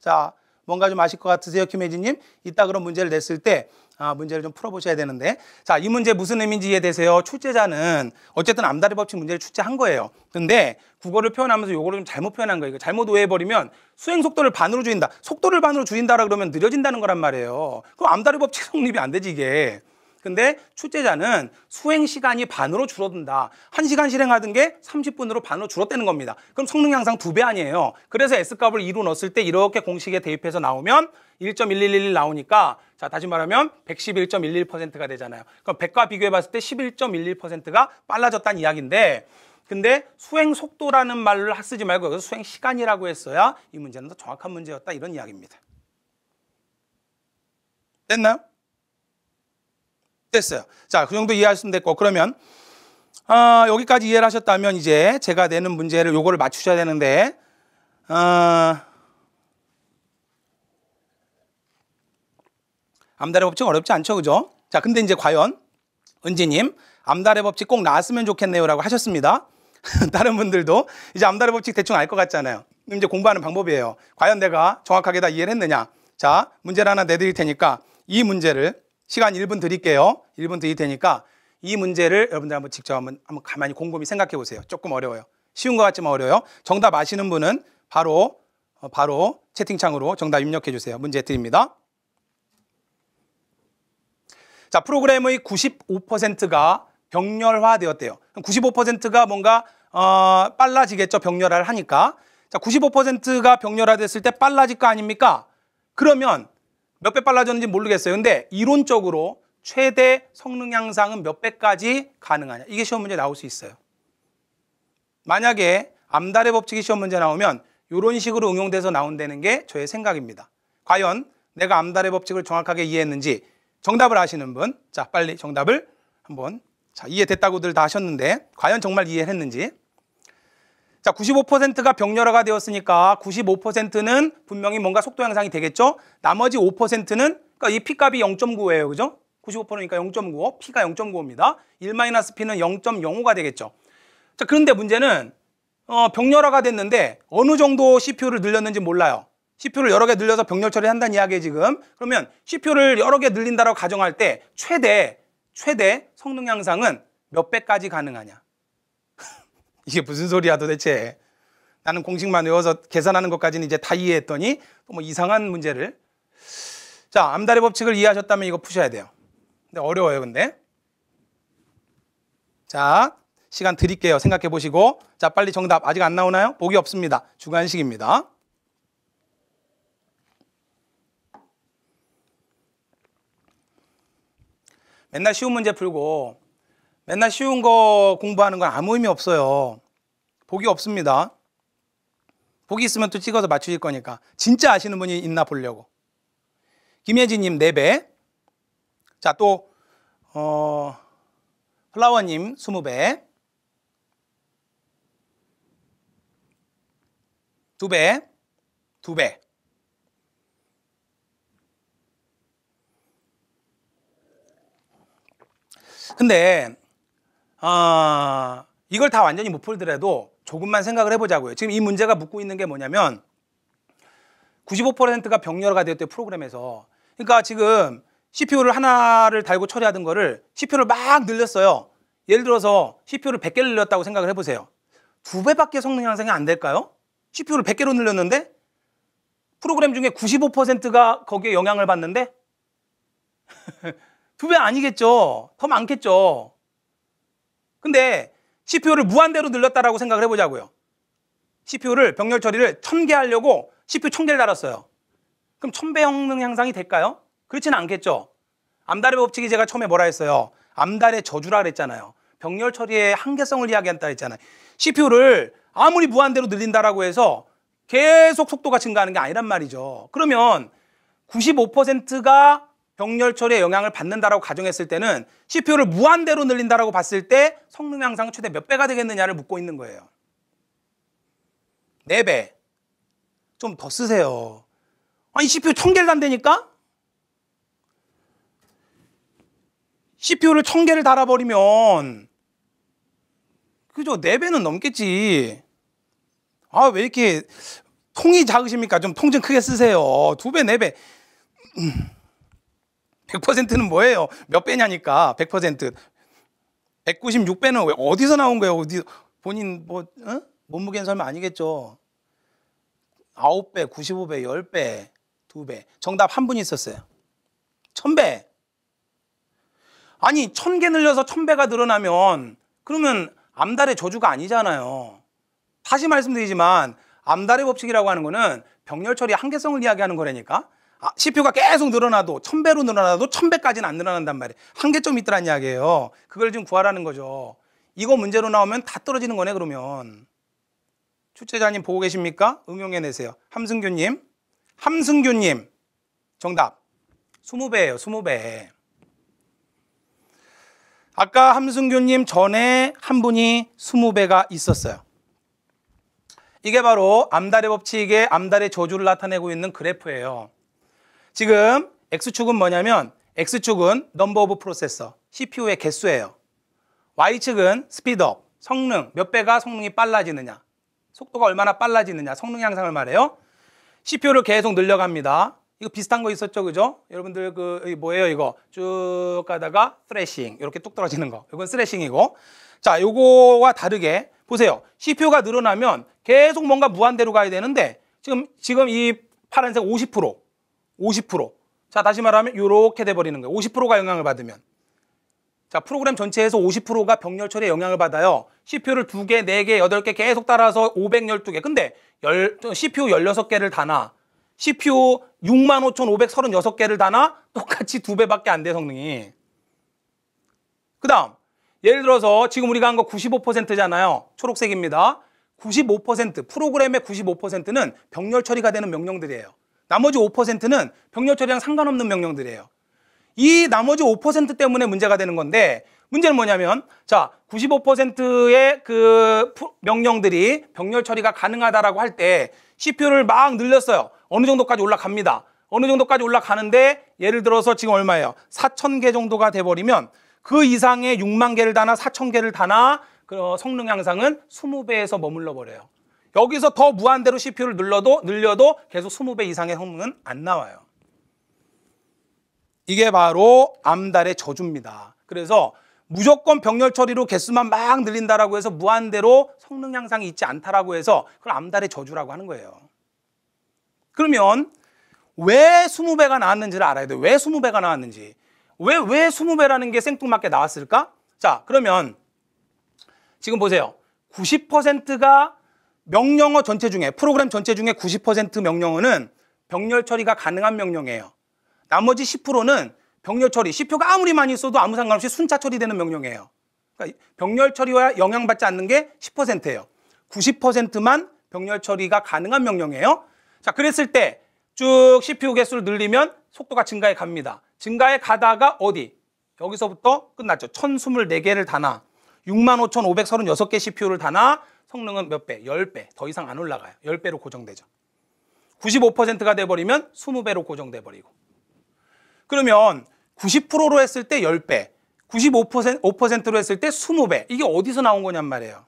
자, 뭔가 좀 아실 것 같으세요, 김혜진님? 이따 그런 문제를 냈을 때 아, 문제를 좀 풀어보셔야 되는데 자, 이 문제 무슨 의미인지 이해되세요? 출제자는 어쨌든 암다리 법칙 문제를 출제한 거예요. 근데 국어를 표현하면서 요거를 좀 잘못 표현한 거예요. 잘못 오해해버리면 수행 속도를 반으로 줄인다. 속도를 반으로 줄인다라 그러면 느려진다는 거란 말이에요. 그럼 암다리 법칙 성립이 안 되지 이게. 근데 출제자는 수행 시간이 반으로 줄어든다. 1시간 실행하던 게 30분으로 반으로 줄었다는 겁니다. 그럼 성능 향상 두 배 아니에요. 그래서 S값을 2로 넣었을 때 이렇게 공식에 대입해서 나오면 1.111 나오니까 자 다시 말하면 111.11%가 되잖아요. 그럼 100과 비교해 봤을 때 11.11%가 빨라졌다는 이야기인데 근데 수행 속도라는 말을 쓰지 말고 여기서 수행 시간이라고 했어야 이 문제는 더 정확한 문제였다 이런 이야기입니다. 됐나요? 됐어요. 자, 그 정도 이해하시면 됐고 그러면 어, 여기까지 이해를 하셨다면 이제 제가 내는 문제를 요거를 맞추셔야 되는데 어, 암달의 법칙 어렵지 않죠, 그죠? 자, 근데 이제 과연 은지님 암달의 법칙 꼭 나왔으면 좋겠네요라고 하셨습니다. 다른 분들도 이제 암달의 법칙 대충 알 것 같잖아요. 이제 공부하는 방법이에요. 과연 내가 정확하게 다 이해를 했느냐? 자, 문제를 하나 내드릴 테니까 이 문제를 시간 1분 드릴게요. 1분 드릴 테니까 이 문제를 여러분들 한번 직접 한번, 한번 가만히 곰곰이 생각해 보세요. 조금 어려워요. 쉬운 것 같지만 어려워요. 정답 아시는 분은 바로 어, 바로 채팅창으로 정답 입력해 주세요. 문제 드립니다. 자, 프로그램의 95%가 병렬화되었대요. 95%가 뭔가 어, 빨라지겠죠. 병렬화를 하니까. 자, 95%가 병렬화됐을 때 빨라질 거 아닙니까? 그러면 몇 배 빨라졌는지 모르겠어요. 근데 이론적으로 최대 성능 향상은 몇 배까지 가능하냐? 이게 시험 문제 나올 수 있어요. 만약에 암달의 법칙이 시험 문제 나오면 이런 식으로 응용돼서 나온다는 게 저의 생각입니다. 과연 내가 암달의 법칙을 정확하게 이해했는지 정답을 아시는 분, 자 빨리 정답을 한번 자 이해됐다고들 다 하셨는데 과연 정말 이해했는지 자 95%가 병렬화가 되었으니까 95%는 분명히 뭔가 속도 향상이 되겠죠. 나머지 5%는 그러니까 이 P값이 0.9예요, 그죠? 95%니까 0.95, P가 0.95입니다. 1-P는 0.05가 되겠죠. 자 그런데 문제는 어, 병렬화가 됐는데 어느 정도 CPU를 늘렸는지 몰라요. CPU를 여러 개 늘려서 병렬 처리한다는 이야기에 지금 그러면 CPU를 여러 개 늘린다고 가정할 때 최대 최대 성능 향상은 몇 배까지 가능하냐? 이게 무슨 소리야 도대체? 나는 공식만 외워서 계산하는 것까지는 이제 다 이해했더니 또 뭐 이상한 문제를 자 암달의 법칙을 이해하셨다면 이거 푸셔야 돼요. 근데 어려워요, 근데 자 시간 드릴게요. 생각해 보시고 자 빨리 정답 아직 안 나오나요? 보기 없습니다. 주관식입니다. 맨날 쉬운 문제 풀고 맨날 쉬운 거 공부하는 건 아무 의미 없어요. 복이 없습니다. 복이 있으면 또 찍어서 맞추실 거니까. 진짜 아시는 분이 있나 보려고. 김혜진님 4배. 자, 또, 어, 플라워님 20배. 2배. 2배. 근데 어, 이걸 다 완전히 못 풀더라도 조금만 생각을 해보자고요. 지금 이 문제가 묻고 있는 게 뭐냐면 95%가 병렬화가 되었대요 프로그램에서. 그러니까 지금 CPU를 하나를 달고 처리하던 거를 CPU를 막 늘렸어요. 예를 들어서 CPU를 100개를 늘렸다고 생각을 해보세요. 두 배밖에 성능 향상이 안 될까요? CPU를 100개로 늘렸는데 프로그램 중에 95%가 거기에 영향을 받는데 두 배 아니겠죠. 더 많겠죠. 근데 CPU를 무한대로 늘렸다라고 생각을 해보자고요. CPU를 병렬 처리를 1000개 하려고 CPU 1000개를 달았어요. 그럼 1000배 성능 향상이 될까요? 그렇지는 않겠죠. 암달의 법칙이 제가 처음에 뭐라 했어요? 암달의 저주라 그랬잖아요. 병렬 처리의 한계성을 이야기한다 했잖아요. CPU를 아무리 무한대로 늘린다라고 해서 계속 속도가 증가하는 게 아니란 말이죠. 그러면 95%가 병렬 처리에 영향을 받는다라고 가정했을 때는 CPU를 무한대로 늘린다라고 봤을 때 성능 향상 최대 몇 배가 되겠느냐를 묻고 있는 거예요. 4배, 좀 더 쓰세요. 아니 CPU 1000개를 단다니까? CPU를 1000개를 달아버리면 그죠? 4배는 넘겠지. 아, 왜 이렇게 통이 작으십니까? 좀 통 좀 크게 쓰세요. 2배, 4배. 100%는 뭐예요? 몇 배냐니까. 100%. 196배는 왜 어디서 나온 거예요? 어디 본인 뭐 어? 몸무게는 설마 아니겠죠? 9배, 95배, 10배, 2배. 정답 한 분이 있었어요. 1000배. 아니, 1000개 늘려서 1000배가 늘어나면 그러면 암달의 저주가 아니잖아요. 다시 말씀드리지만 암달의 법칙이라고 하는 거는 병렬 처리 한계성을 이야기하는 거라니까. 아, CPU가 계속 늘어나도 1000배로 늘어나도 1000배까지는 안 늘어난단 말이에요. 한계점이 있더란 이야기예요. 그걸 지금 구하라는 거죠. 이거 문제로 나오면 다 떨어지는 거네 그러면. 출제자님 보고 계십니까? 응용해내세요. 함승규님. 함승규님. 정답. 20배예요. 20배. 아까 함승규님 전에 한 분이 20배가 있었어요. 이게 바로 암달의 법칙의 암달의 저주를 나타내고 있는 그래프예요. 지금 X축은 뭐냐면 X축은 number of processor, CPU의 개수예요. Y축은 speed up, 성능, 몇 배가 성능이 빨라지느냐. 속도가 얼마나 빨라지느냐, 성능 향상을 말해요. CPU를 계속 늘려갑니다. 이거 비슷한 거 있었죠, 그죠? 여러분들 그 뭐예요, 이거 쭉 가다가 thrashing 이렇게 뚝 떨어지는 거. 이건 thrashing이고. 자, 요거와 다르게 보세요. CPU가 늘어나면 계속 뭔가 무한대로 가야 되는데 지금 지금 이 파란색 50% 50% 자, 다시 말하면 이렇게 돼 버리는 거예요. 50%가 영향을 받으면. 자, 프로그램 전체에서 50%가 병렬 처리에 영향을 받아요. CPU를 2개, 4개, 8개 계속 따라서 512개. 근데 열, CPU 16개를 다나 CPU 65,536개를 다나 똑같이 두 배밖에 안 돼 성능이. 그 다음 예를 들어서 지금 우리가 한 거 95%잖아요. 초록색입니다. 95% 프로그램의 95%는 병렬 처리가 되는 명령들이에요. 나머지 5%는 병렬 처리랑 상관없는 명령들이에요. 이 나머지 5% 때문에 문제가 되는 건데 문제는 뭐냐면 자 95%의 그 명령들이 병렬 처리가 가능하다라고 할 때 CPU를 막 늘렸어요. 어느 정도까지 올라갑니다. 어느 정도까지 올라가는데 예를 들어서 지금 얼마예요? 4,000개 정도가 돼버리면 그 이상의 6만 개를 다나 4천 개를 다나 그 성능 향상은 20배에서 머물러 버려요. 여기서 더 무한대로 CPU를 늘려도 늘려도 계속 20배 이상의 성능은 안 나와요. 이게 바로 암달의 저주입니다. 그래서 무조건 병렬 처리로 개수만 막 늘린다라고 해서 무한대로 성능 향상이 있지 않다라고 해서 그걸 암달의 저주라고 하는 거예요. 그러면 왜 20배가 나왔는지를 알아야 돼요. 왜 20배가 나왔는지. 왜, 왜 20배라는 게 생뚱맞게 나왔을까? 자, 그러면 지금 보세요. 90%가 명령어 전체 중에, 프로그램 전체 중에 90% 명령어는 병렬 처리가 가능한 명령이에요. 나머지 10%는 병렬 처리, CPU가 아무리 많이 써도 아무 상관없이 순차 처리되는 명령이에요. 그러니까 병렬 처리와 영향받지 않는 게 10%예요. 90%만 병렬 처리가 가능한 명령이에요. 자, 그랬을 때 쭉 CPU 개수를 늘리면 속도가 증가해 갑니다. 증가해 가다가 어디? 여기서부터 끝났죠. 1024개를 다나 65,536개 CPU를 다나 성능은 몇 배? 10배. 더 이상 안 올라가요. 10배로 고정되죠. 95%가 돼버리면 20배로 고정돼 버리고. 그러면 90%로 했을 때 10배, 95%로 했을 때 20배. 이게 어디서 나온 거냔 말이에요.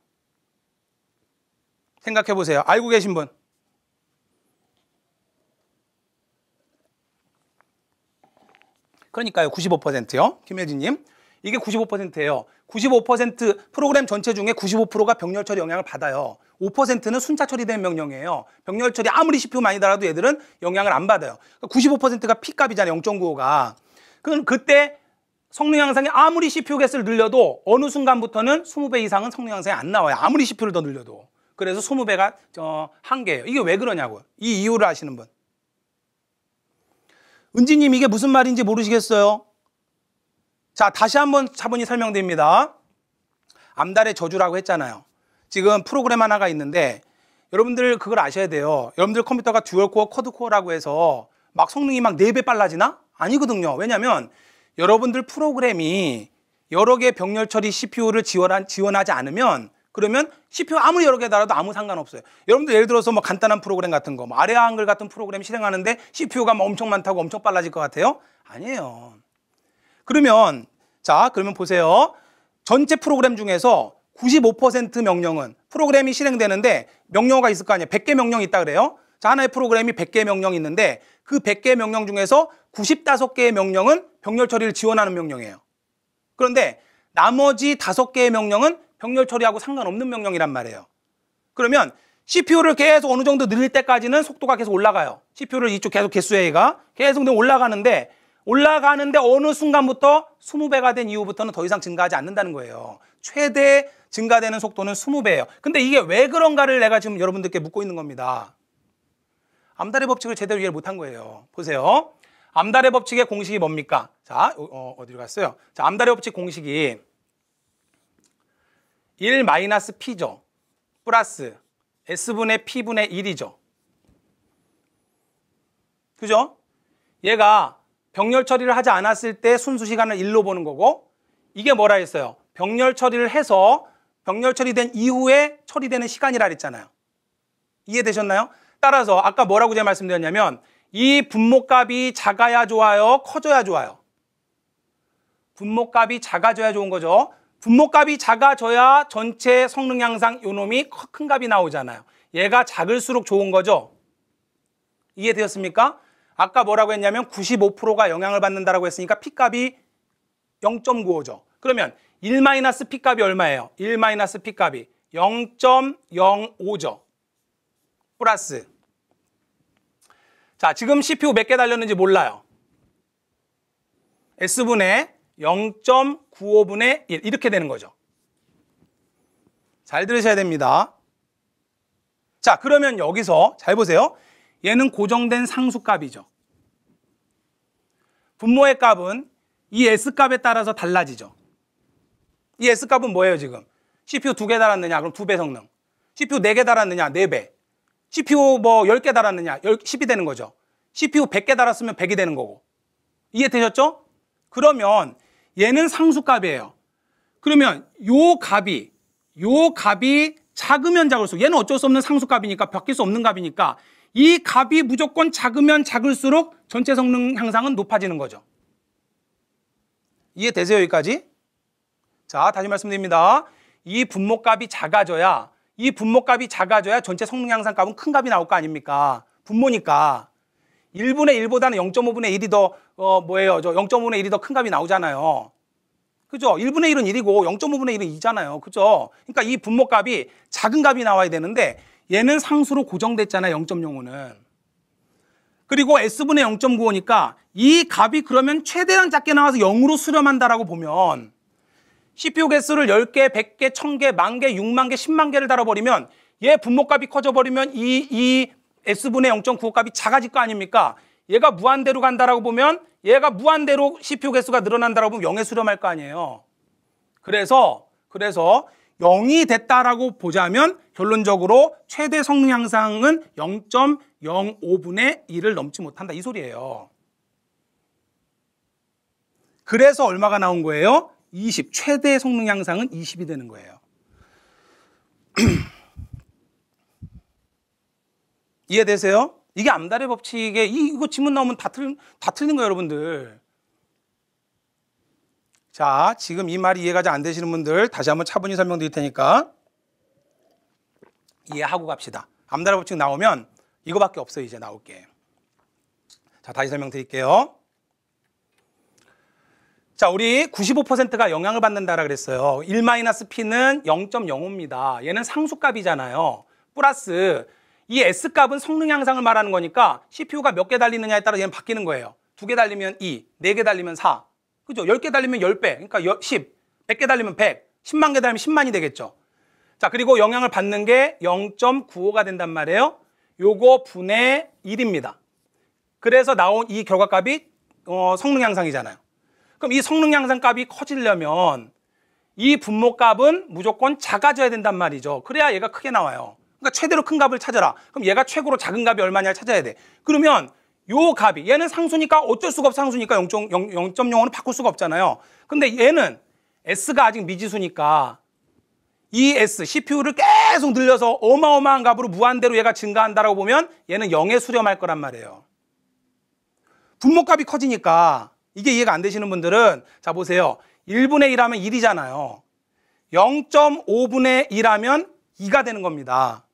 생각해 보세요. 알고 계신 분. 그러니까요. 95%요. 김혜진님. 이게 95%예요. 95% 프로그램 전체 중에 95%가 병렬 처리 영향을 받아요. 5%는 순차 처리된 명령이에요. 병렬 처리 아무리 CPU 많이 달아도 얘들은 영향을 안 받아요. 95%가 P값이잖아요. 0.95가. 그럼 그때 성능 향상이 아무리 CPU 개수를 늘려도 어느 순간부터는 20배 이상은 성능 향상이 안 나와요. 아무리 CPU를 더 늘려도. 그래서 20배가 저 한계예요. 이게 왜 그러냐고요. 이 이유를 아시는 분. 은지님 이게 무슨 말인지 모르시겠어요? 자, 다시 한번 차분히 설명드립니다. 암달의 저주라고 했잖아요. 지금 프로그램 하나가 있는데 여러분들 그걸 아셔야 돼요. 여러분들 컴퓨터가 dual core, quad core라고 해서 막 성능이 막 4배 빨라지나? 아니거든요. 왜냐면 여러분들 프로그램이 여러 개 병렬 처리 CPU를 지원한, 지원하지 않으면 그러면 CPU 아무리 여러 개 달아도 아무 상관없어요. 여러분들 예를 들어서 뭐 간단한 프로그램 같은 거, 뭐 아래 한글 같은 프로그램 실행하는데 CPU가 뭐 엄청 많다고 엄청 빨라질 것 같아요? 아니에요. 그러면 자, 그러면 보세요. 전체 프로그램 중에서 95% 명령은 프로그램이 실행되는데 명령어가 있을 거 아니에요. 100개 명령이 있다 그래요. 자, 하나의 프로그램이 100개 명령이 있는데 그 100개 명령 중에서 95개의 명령은 병렬 처리를 지원하는 명령이에요. 그런데 나머지 5개의 명령은 병렬 처리하고 상관없는 명령이란 말이에요. 그러면 CPU를 계속 어느 정도 늘릴 때까지는 속도가 계속 올라가요. CPU를 이쪽 계속 개수회가 계속 올라가는데 올라가는데 어느 순간부터 20배가 된 이후부터는 더 이상 증가하지 않는다는 거예요. 최대 증가되는 속도는 20배예요. 근데 이게 왜 그런가를 내가 지금 여러분들께 묻고 있는 겁니다. 암달의 법칙을 제대로 이해를 못한 거예요. 보세요. 암달의 법칙의 공식이 뭡니까? 자, 어, 어디로 갔어요? 자, 암달의 법칙 공식이 1 마이너스 P죠. 플러스 S분의 P분의 1이죠. 그죠? 얘가 병렬 처리를 하지 않았을 때 순수 시간을 1로 보는 거고 이게 뭐라 했어요? 병렬 처리를 해서 병렬 처리된 이후에 처리되는 시간이라 그랬잖아요. 이해되셨나요? 따라서 아까 뭐라고 제가 말씀드렸냐면 이 분모값이 작아야 좋아요? 커져야 좋아요? 분모값이 작아져야 좋은 거죠. 분모값이 작아져야 전체 성능 향상 요놈이 큰 값이 나오잖아요. 얘가 작을수록 좋은 거죠. 이해되었습니까? 아까 뭐라고 했냐면 95%가 영향을 받는다라고 했으니까 P값이 0.95죠. 그러면 1-P값이 얼마예요? 1-P값이 0.05죠. 플러스 자, 지금 CPU 몇 개 달렸는지 몰라요. S분의 0.95분의 1 이렇게 되는 거죠. 잘 들으셔야 됩니다. 자, 그러면 여기서 잘 보세요. 얘는 고정된 상수값이죠. 분모의 값은 이 S값에 따라서 달라지죠. 이 S값은 뭐예요, 지금? CPU 두 개 달았느냐? 그럼 두 배 성능. CPU 네 개 달았느냐? 네 배. CPU 뭐 10개 달았느냐? 10이 되는 거죠. CPU 100개 달았으면 100이 되는 거고. 이해되셨죠? 그러면 얘는 상수값이에요. 그러면 요 값이 요 값이 작으면 작을수록 얘는 어쩔 수 없는 상수값이니까 바뀔 수 없는 값이니까 이 값이 무조건 작으면 작을수록 전체 성능 향상은 높아지는 거죠. 이해되세요 여기까지? 자 다시 말씀드립니다. 이 분모값이 작아져야 이 분모값이 작아져야 전체 성능 향상 값은 큰 값이 나올 거 아닙니까? 분모니까 1분의 1보다는 0.5분의 1이 더 어, 뭐예요? 저 0.5분의 1이 더 큰 값이 나오잖아요. 그죠? 1분의 1은 1이고 0.5분의 1은 2잖아요. 그죠? 그러니까 이 분모값이 작은 값이 나와야 되는데 얘는 상수로 고정됐잖아요. 0.05는. 그리고 S분의 0.95니까 이 값이 그러면 최대한 작게 나와서 0으로 수렴한다라고 보면 CPU 개수를 10개, 100개, 1000개, 만개, 6만 개, 10만 개를 달아버리면 얘 분모값이 커져버리면 이, 이 S분의 0.95 값이 작아질 거 아닙니까? 얘가 무한대로 간다라고 보면 얘가 무한대로 CPU 개수가 늘어난다라고 보면 0에 수렴할 거 아니에요. 그래서 그래서 0이 됐다라고 보자면 결론적으로 최대 성능 향상은 0.05분의 1을 넘지 못한다 이 소리예요. 그래서 얼마가 나온 거예요? 20. 최대 성능 향상은 20이 되는 거예요. 이해되세요? 이게 암달의 법칙에 이거 지문 나오면 다, 틀, 다 틀린 거예요, 여러분들. 자, 지금 이 말이 이해가 잘 안 되시는 분들 다시 한번 차분히 설명드릴 테니까 이해하고 갑시다. 암달의 법칙 나오면 이거밖에 없어요, 이제 나올 게. 자, 다시 설명드릴게요. 자, 우리 95%가 영향을 받는다라 그랬어요. 1-P는 0.05입니다. 얘는 상수값이잖아요. 플러스 이 S값은 성능 향상을 말하는 거니까 CPU가 몇 개 달리느냐에 따라 얘는 바뀌는 거예요. 두 개 달리면 2, 네 개 달리면 4. 그죠? 10개 달리면 10배. 그러니까 10, 100개 달리면 100, 10만 개 달리면 10만이 되겠죠. 자, 그리고 영향을 받는 게 0.95가 된단 말이에요. 요거 분의 1입니다. 그래서 나온 이 결과값이 어, 성능 향상이잖아요. 그럼 이 성능 향상 값이 커지려면 이 분모값은 무조건 작아져야 된단 말이죠. 그래야 얘가 크게 나와요. 그러니까 최대로 큰 값을 찾아라. 그럼 얘가 최고로 작은 값이 얼마냐를 찾아야 돼. 그러면 요 값이 얘는 상수니까 어쩔 수가 없어 상수니까 0.05는 바꿀 수가 없잖아요. 근데 얘는 S가 아직 미지수니까 ES, CPU를 계속 늘려서 어마어마한 값으로 무한대로 얘가 증가한다라고 보면 얘는 0에 수렴할 거란 말이에요. 분모값이 커지니까 이게 이해가 안 되시는 분들은 자 보세요. 1분의 1 하면 1이잖아요. 0.5분의 1 하면 2가 되는 겁니다.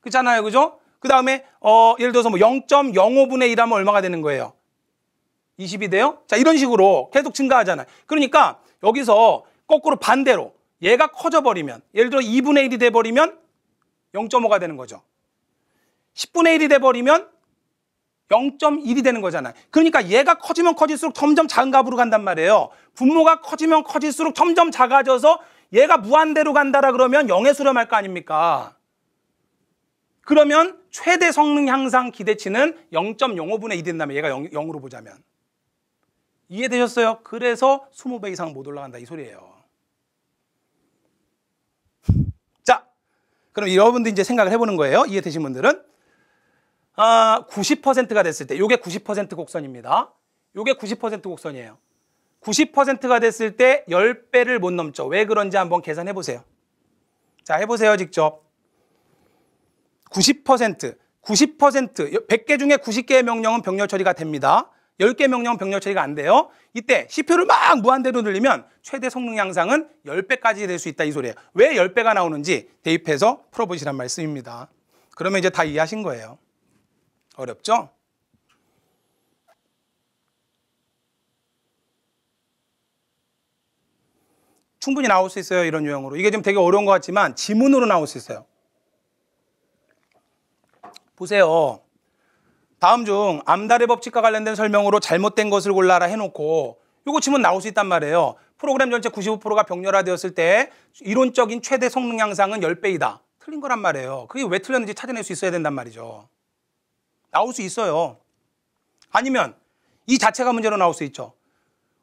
그렇잖아요. 그죠? 그 다음에 어, 예를 들어서 뭐 0.05분의 1하면 얼마가 되는 거예요? 20이 돼요? 자 이런 식으로 계속 증가하잖아요. 그러니까 여기서 거꾸로 반대로 얘가 커져버리면 예를 들어 2분의 1이 돼버리면 0.5가 되는 거죠. 10분의 1이 돼버리면 0.1이 되는 거잖아요. 그러니까 얘가 커지면 커질수록 점점 작은 값으로 간단 말이에요. 분모가 커지면 커질수록 점점 작아져서 얘가 무한대로 간다라 그러면 0에 수렴할 거 아닙니까? 그러면 최대 성능 향상 기대치는 0.05분의 2 된다면 얘가 0, 0으로 보자면. 이해되셨어요? 그래서 20배 이상 못 올라간다 이 소리예요. 자, 그럼 여러분들 이제 생각을 해보는 거예요. 이해되신 분들은. 아, 90%가 됐을 때, 요게 90% 곡선입니다. 요게 90% 곡선이에요. 90%가 됐을 때 10배를 못 넘죠. 왜 그런지 한번 계산해 보세요. 자, 해보세요, 직접. 90%, 90%, 100개 중에 90개의 명령은 병렬 처리가 됩니다. 10개 명령은 병렬 처리가 안 돼요. 이때 CPU를 막 무한대로 늘리면 최대 성능 향상은 10배까지 될 수 있다 이 소리예요. 왜 10배가 나오는지 대입해서 풀어보시란 말씀입니다. 그러면 이제 다 이해하신 거예요. 어렵죠? 충분히 나올 수 있어요. 이런 유형으로. 이게 좀 되게 어려운 것 같지만 지문으로 나올 수 있어요. 보세요. 다음 중 암달의 법칙과 관련된 설명으로 잘못된 것을 골라라 해놓고 이거 지문 나올 수 있단 말이에요. 프로그램 전체 95%가 병렬화되었을 때 이론적인 최대 성능 향상은 10배이다. 틀린 거란 말이에요. 그게 왜 틀렸는지 찾아낼 수 있어야 된단 말이죠. 나올 수 있어요. 아니면 이 자체가 문제로 나올 수 있죠.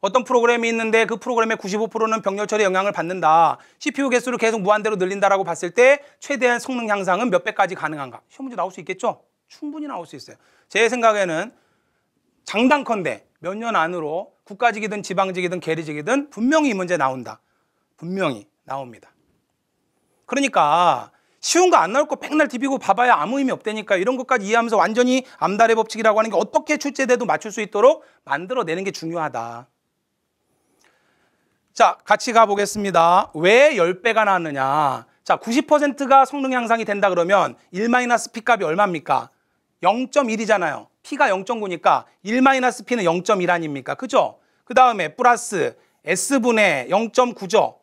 어떤 프로그램이 있는데 그 프로그램의 95%는 병렬 처리 영향을 받는다. CPU 개수를 계속 무한대로 늘린다라고 봤을 때 최대한 성능 향상은 몇 배까지 가능한가? 시험 문제 나올 수 있겠죠? 충분히 나올 수 있어요. 제 생각에는 장단컨대 몇 년 안으로 국가직이든 지방직이든 계리직이든 분명히 이 문제 나온다. 분명히 나옵니다. 그러니까 쉬운 거 안 나올 거 백날 디비고 봐봐야 아무 의미 없다니까 이런 것까지 이해하면서 완전히 암달의 법칙이라고 하는 게 어떻게 출제돼도 맞출 수 있도록 만들어내는 게 중요하다. 자, 같이 가보겠습니다. 왜 10배가 나왔느냐. 자, 90%가 성능 향상이 된다 그러면 1-P 값이 얼마입니까? 0.1이잖아요. P가 0.9니까 1-P는 0.1 아닙니까? 그죠? 그 다음에 플러스 S분의 0.9죠.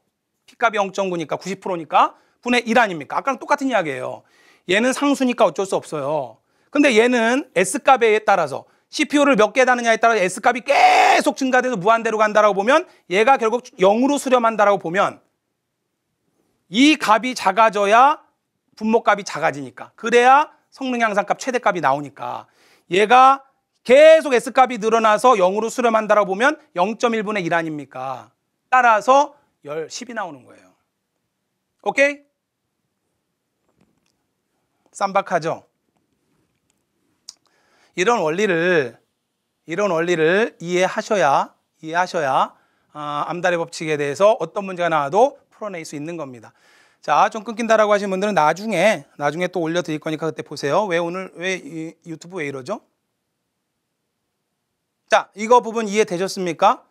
P값이 0.9니까 90%니까 분의 1 아닙니까? 아까랑 똑같은 이야기예요. 얘는 상수니까 어쩔 수 없어요. 근데 얘는 S값에 따라서 CPU를 몇 개 다느냐에 따라 S값이 계속 증가돼서 무한대로 간다라고 보면 얘가 결국 0으로 수렴한다라고 보면 이 값이 작아져야 분모값이 작아지니까 그래야 성능 향상값 최대값이 나오니까 얘가 계속 S값이 늘어나서 0으로 수렴한다라고 보면 0.1분의 1 아닙니까? 따라서 10, 10이 나오는 거예요. 오케이? 쌈박하죠? 이런 원리를 이런 원리를 이해하셔야 이해하셔야 어, 암달의 법칙에 대해서 어떤 문제가 나와도 풀어낼 수 있는 겁니다. 자, 좀 끊긴다라고 하신 분들은 나중에 나중에 또 올려 드릴 거니까 그때 보세요. 왜 오늘 왜 유튜브 왜 이러죠? 자, 이거 부분 이해되셨습니까?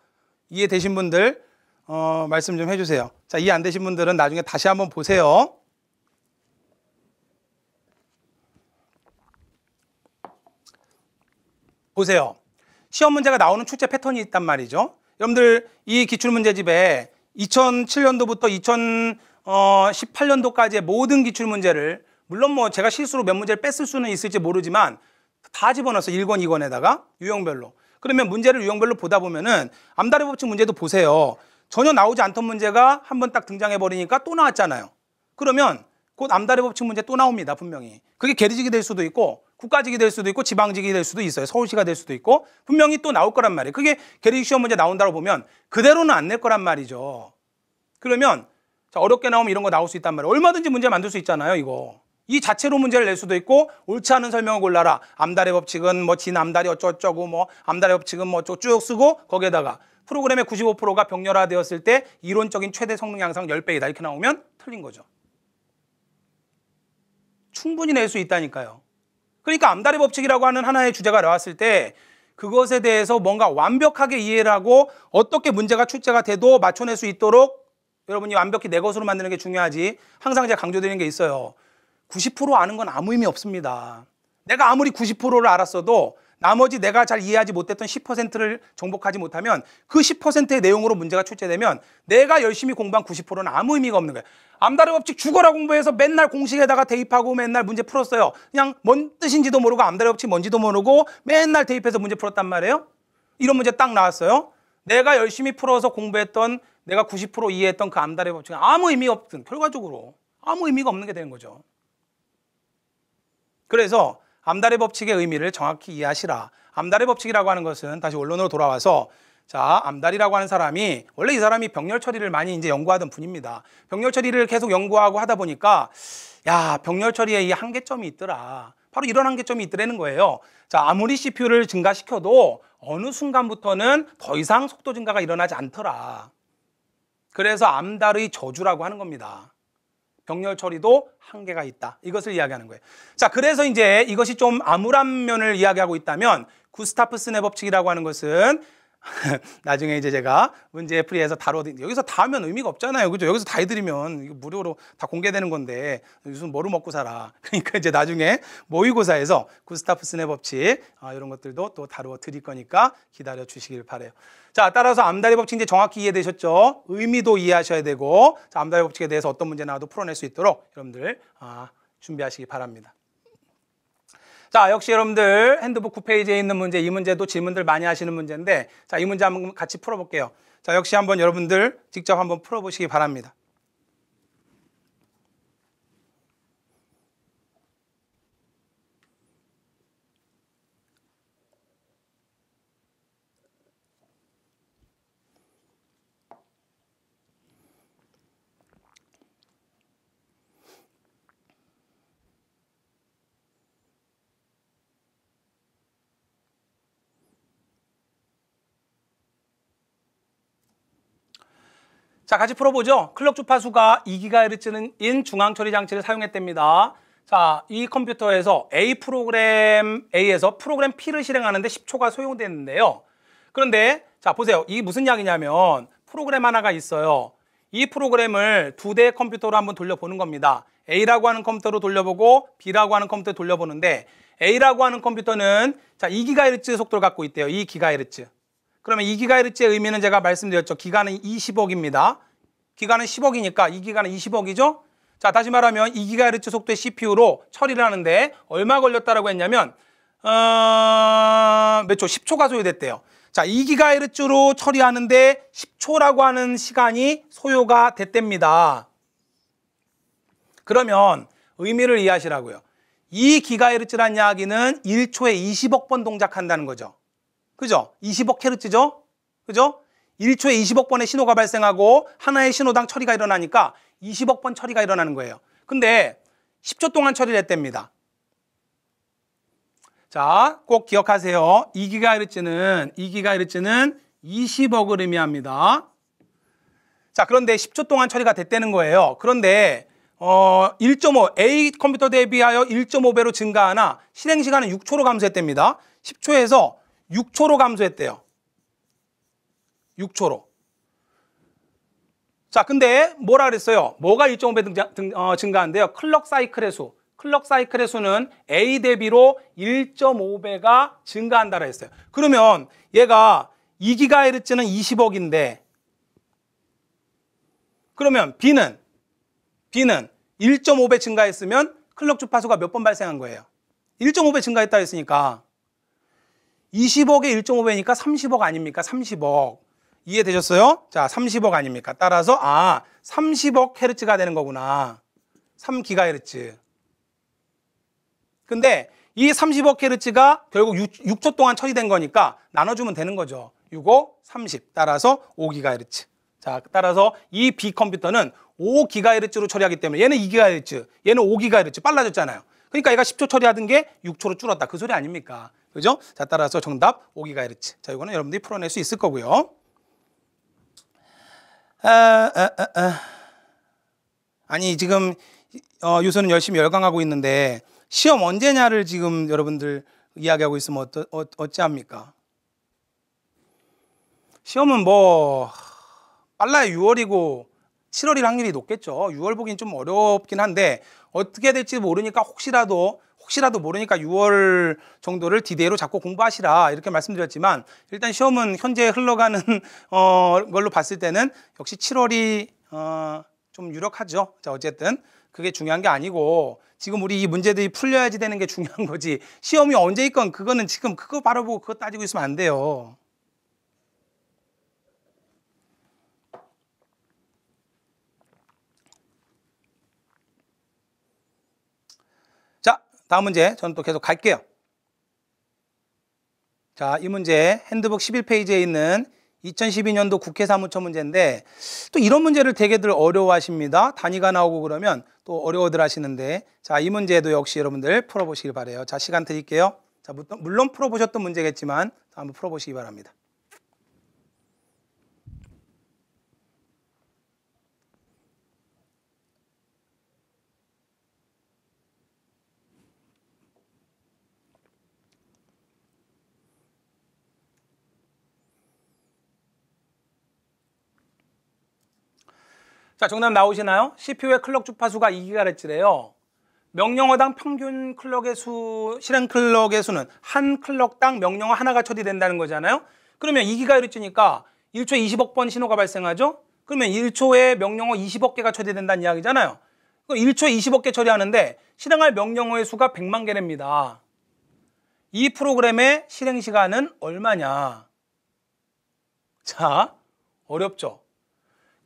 이해되신 분들 어, 말씀 좀 해주세요. 자, 이해 안 되신 분들은 나중에 다시 한번 보세요. 보세요. 시험 문제가 나오는 출제 패턴이 있단 말이죠. 여러분들 이 기출문제집에 2007년도부터 2018년도까지의 모든 기출문제를 물론 뭐 제가 실수로 몇 문제를 뺐을 수는 있을지 모르지만 다 집어넣어서 1권, 2권에다가 유형별로. 그러면 문제를 유형별로 보다 보면은 암다리 법칙 문제도 보세요. 전혀 나오지 않던 문제가 한 번 딱 등장해 버리니까 또 나왔잖아요. 그러면 곧 암다리 법칙 문제 또 나옵니다, 분명히. 그게 계리직이 될 수도 있고 국가직이 될 수도 있고 지방직이 될 수도 있어요. 서울시가 될 수도 있고 분명히 또 나올 거란 말이에요. 그게 계리직 시험 문제 나온다고 보면 그대로는 안 낼 거란 말이죠. 그러면 자, 어렵게 나오면 이런 거 나올 수 있단 말이에요. 얼마든지 문제 만들 수 있잖아요, 이거. 이 자체로 문제를 낼 수도 있고 옳지 않은 설명을 골라라. 암달의 법칙은 뭐 진암달이 어쩌고저쩌고 뭐 암달의 법칙은 뭐쭉 쓰고 거기에다가 프로그램의 95%가 병렬화되었을 때 이론적인 최대 성능 향상 10배이다 이렇게 나오면 틀린 거죠. 충분히 낼 수 있다니까요. 그러니까 암달의 법칙이라고 하는 하나의 주제가 나왔을 때 그것에 대해서 뭔가 완벽하게 이해를 하고 어떻게 문제가 출제가 돼도 맞춰낼 수 있도록 여러분이 완벽히 내 것으로 만드는 게 중요하지 항상 제가 강조드리는 게 있어요. 90% 아는 건 아무 의미 없습니다. 내가 아무리 90%를 알았어도 나머지 내가 잘 이해하지 못했던 10%를 정복하지 못하면 그 10%의 내용으로 문제가 출제되면 내가 열심히 공부한 90%는 아무 의미가 없는 거예요. 암다르 법칙 죽어라 공부해서 맨날 공식에다가 대입하고 맨날 문제 풀었어요. 그냥 뭔 뜻인지도 모르고 암다르 법칙 뭔지도 모르고 맨날 대입해서 문제 풀었단 말이에요. 이런 문제 딱 나왔어요. 내가 열심히 풀어서 공부했던 내가 90% 이해했던 그 암다르 법칙은 아무 의미 없든 결과적으로 아무 의미가 없는 게 되는 거죠. 그래서 암달의 법칙의 의미를 정확히 이해하시라. 암달의 법칙이라고 하는 것은 다시 원론으로 돌아와서 자, 암달이라고 하는 사람이 원래 이 사람이 병렬 처리를 많이 이제 연구하던 분입니다. 병렬 처리를 계속 연구하고 하다 보니까 야, 병렬 처리에 이 한계점이 있더라. 바로 이런 한계점이 있더라는 거예요. 자, 아무리 CPU를 증가시켜도 어느 순간부터는 더 이상 속도 증가가 일어나지 않더라. 그래서 암달의 저주라고 하는 겁니다. 병렬 처리도 한계가 있다. 이것을 이야기하는 거예요. 자, 그래서 이제 이것이 좀 암울한 면을 이야기하고 있다면 구스타프 스네 법칙이라고 하는 것은 나중에 이제 제가 문제 풀이해서 다뤄드 여기서 다 하면 의미가 없잖아요. 그죠? 여기서 다 해드리면 무료로 다 공개되는 건데 무슨 뭐로 먹고 살아. 그러니까 이제 나중에 모의고사에서 구스타프스네 법칙 아, 이런 것들도 또 다루어 드릴 거니까 기다려 주시길 바래요. 자, 따라서 암다리 법칙 이제 정확히 이해되셨죠? 의미도 이해하셔야 되고 자, 암다리 법칙에 대해서 어떤 문제 나와도 풀어낼 수 있도록 여러분들 아, 준비하시기 바랍니다. 자, 역시 여러분들 핸드북 9페이지에 있는 문제, 이 문제도 질문들 많이 하시는 문제인데 자, 이 문제 한번 같이 풀어볼게요. 자, 역시 한번 여러분들 직접 한번 풀어보시기 바랍니다. 자, 같이 풀어보죠. 클럭 주파수가 2GHz인 중앙 처리 장치를 사용했답니다. 자, 이 컴퓨터에서 A 프로그램 A에서 프로그램 P를 실행하는데 10초가 소요됐는데요. 그런데 자, 보세요. 이게 무슨 이야기냐면 프로그램 하나가 있어요. 이 프로그램을 두 대의 컴퓨터로 한번 돌려보는 겁니다. A라고 하는 컴퓨터로 돌려보고 B라고 하는 컴퓨터로 돌려보는데 A라고 하는 컴퓨터는 자, 2GHz 속도를 갖고 있대요. 2GHz. 그러면 2GHz의 의미는 제가 말씀드렸죠. 기간은 20억입니다. 기간은 10억이니까 이 기간은 20억이죠. 자, 다시 말하면 2GHz 속도의 CPU로 처리를 하는데 얼마 걸렸다라고 했냐면 어... 몇 초? 10초가 소요됐대요. 자, 2GHz로 처리하는데 10초라고 하는 시간이 소요가 됐답니다. 그러면 의미를 이해하시라고요. 2GHz란 이야기는 1초에 20억 번 동작한다는 거죠. 그죠? 20억 헤르츠죠? 그죠? 1초에 20억 번의 신호가 발생하고 하나의 신호당 처리가 일어나니까 20억 번 처리가 일어나는 거예요. 근데 10초 동안 처리를 했답니다. 자, 꼭 기억하세요. 2GHz는 2GHz는 20억을 의미합니다. 자, 그런데 10초 동안 처리가 됐다는 거예요. 그런데 어, 1.5 A 컴퓨터 대비하여 1.5배로 증가하나 실행 시간은 6초로 감소했답니다. 10초에서 6초로 감소했대요. 6초로. 자, 근데 뭐라 그랬어요? 뭐가 1.5배 등자, 등, 어, 증가한대요? 클럭 사이클의 수. 클럭 사이클의 수는 A 대비로 1.5배가 증가한다고 했어요. 그러면 얘가 2GHz는 20억인데 그러면 B는 B는 1.5배 증가했으면 클럭 주파수가 몇 번 발생한 거예요? 1.5배 증가했다 했으니까 20억에 1.5배니까 30억 아닙니까? 30억. 이해되셨어요? 자, 30억 아닙니까? 따라서 아, 30억 헤르츠가 되는 거구나. 3기가헤르츠. 근데 이 30억 헤르츠가 결국 6, 초 동안 처리된 거니까 나눠주면 되는 거죠. 6, 5, 30. 따라서 5기가헤르츠. 자, 따라서 이 B 컴퓨터는 5GHz로 처리하기 때문에 얘는 2GHz, 얘는 5GHz 빨라졌잖아요. 그러니까 얘가 10초 처리하던 게 6초로 줄었다. 그 소리 아닙니까? 그죠? 자, 따라서 정답 5GHz. 자, 이거는 여러분들이 풀어낼 수 있을 거고요. 아, 아, 아, 아. 아니, 지금 어, 유소는 열심히 열강하고 있는데 시험 언제냐를 지금 여러분들 이야기하고 있으면 어떠, 어, 어찌합니까? 시험은 뭐 빨라야 6월이고 7월일 확률이 높겠죠. 6월 보긴 좀 어렵긴 한데 어떻게 될지 모르니까 혹시라도 혹시라도 모르니까 6월 정도를 디데이로 잡고 공부하시라 이렇게 말씀드렸지만 일단 시험은 현재 흘러가는 어, 걸로 봤을 때는 역시 7월이 어, 좀 유력하죠. 자 어쨌든 그게 중요한 게 아니고 지금 우리 이 문제들이 풀려야지 되는 게 중요한 거지 시험이 언제 있건 그거는 지금 그거 바라보고 그거 따지고 있으면 안 돼요. 다음 문제 저는 또 계속 갈게요. 자, 이 문제 핸드북 11페이지에 있는 2012년도 국회 사무처 문제인데 또 이런 문제를 되게들 어려워하십니다. 단위가 나오고 그러면 또 어려워들 하시는데 자, 이 문제도 역시 여러분들 풀어보시길 바래요. 자, 시간 드릴게요. 자, 물론 풀어보셨던 문제겠지만 한번 풀어보시기 바랍니다. 자, 정답 나오시나요? CPU의 클럭 주파수가 2GHz래요. 명령어당 평균 클럭의 수, 실행 클럭의 수는 한 클럭당 명령어 하나가 처리된다는 거잖아요. 그러면 2GHz니까 1초에 20억 번 신호가 발생하죠? 그러면 1초에 명령어 20억 개가 처리된다는 이야기잖아요. 1초에 20억 개 처리하는데 실행할 명령어의 수가 100만 개랍니다. 이 프로그램의 실행 시간은 얼마냐? 자, 어렵죠?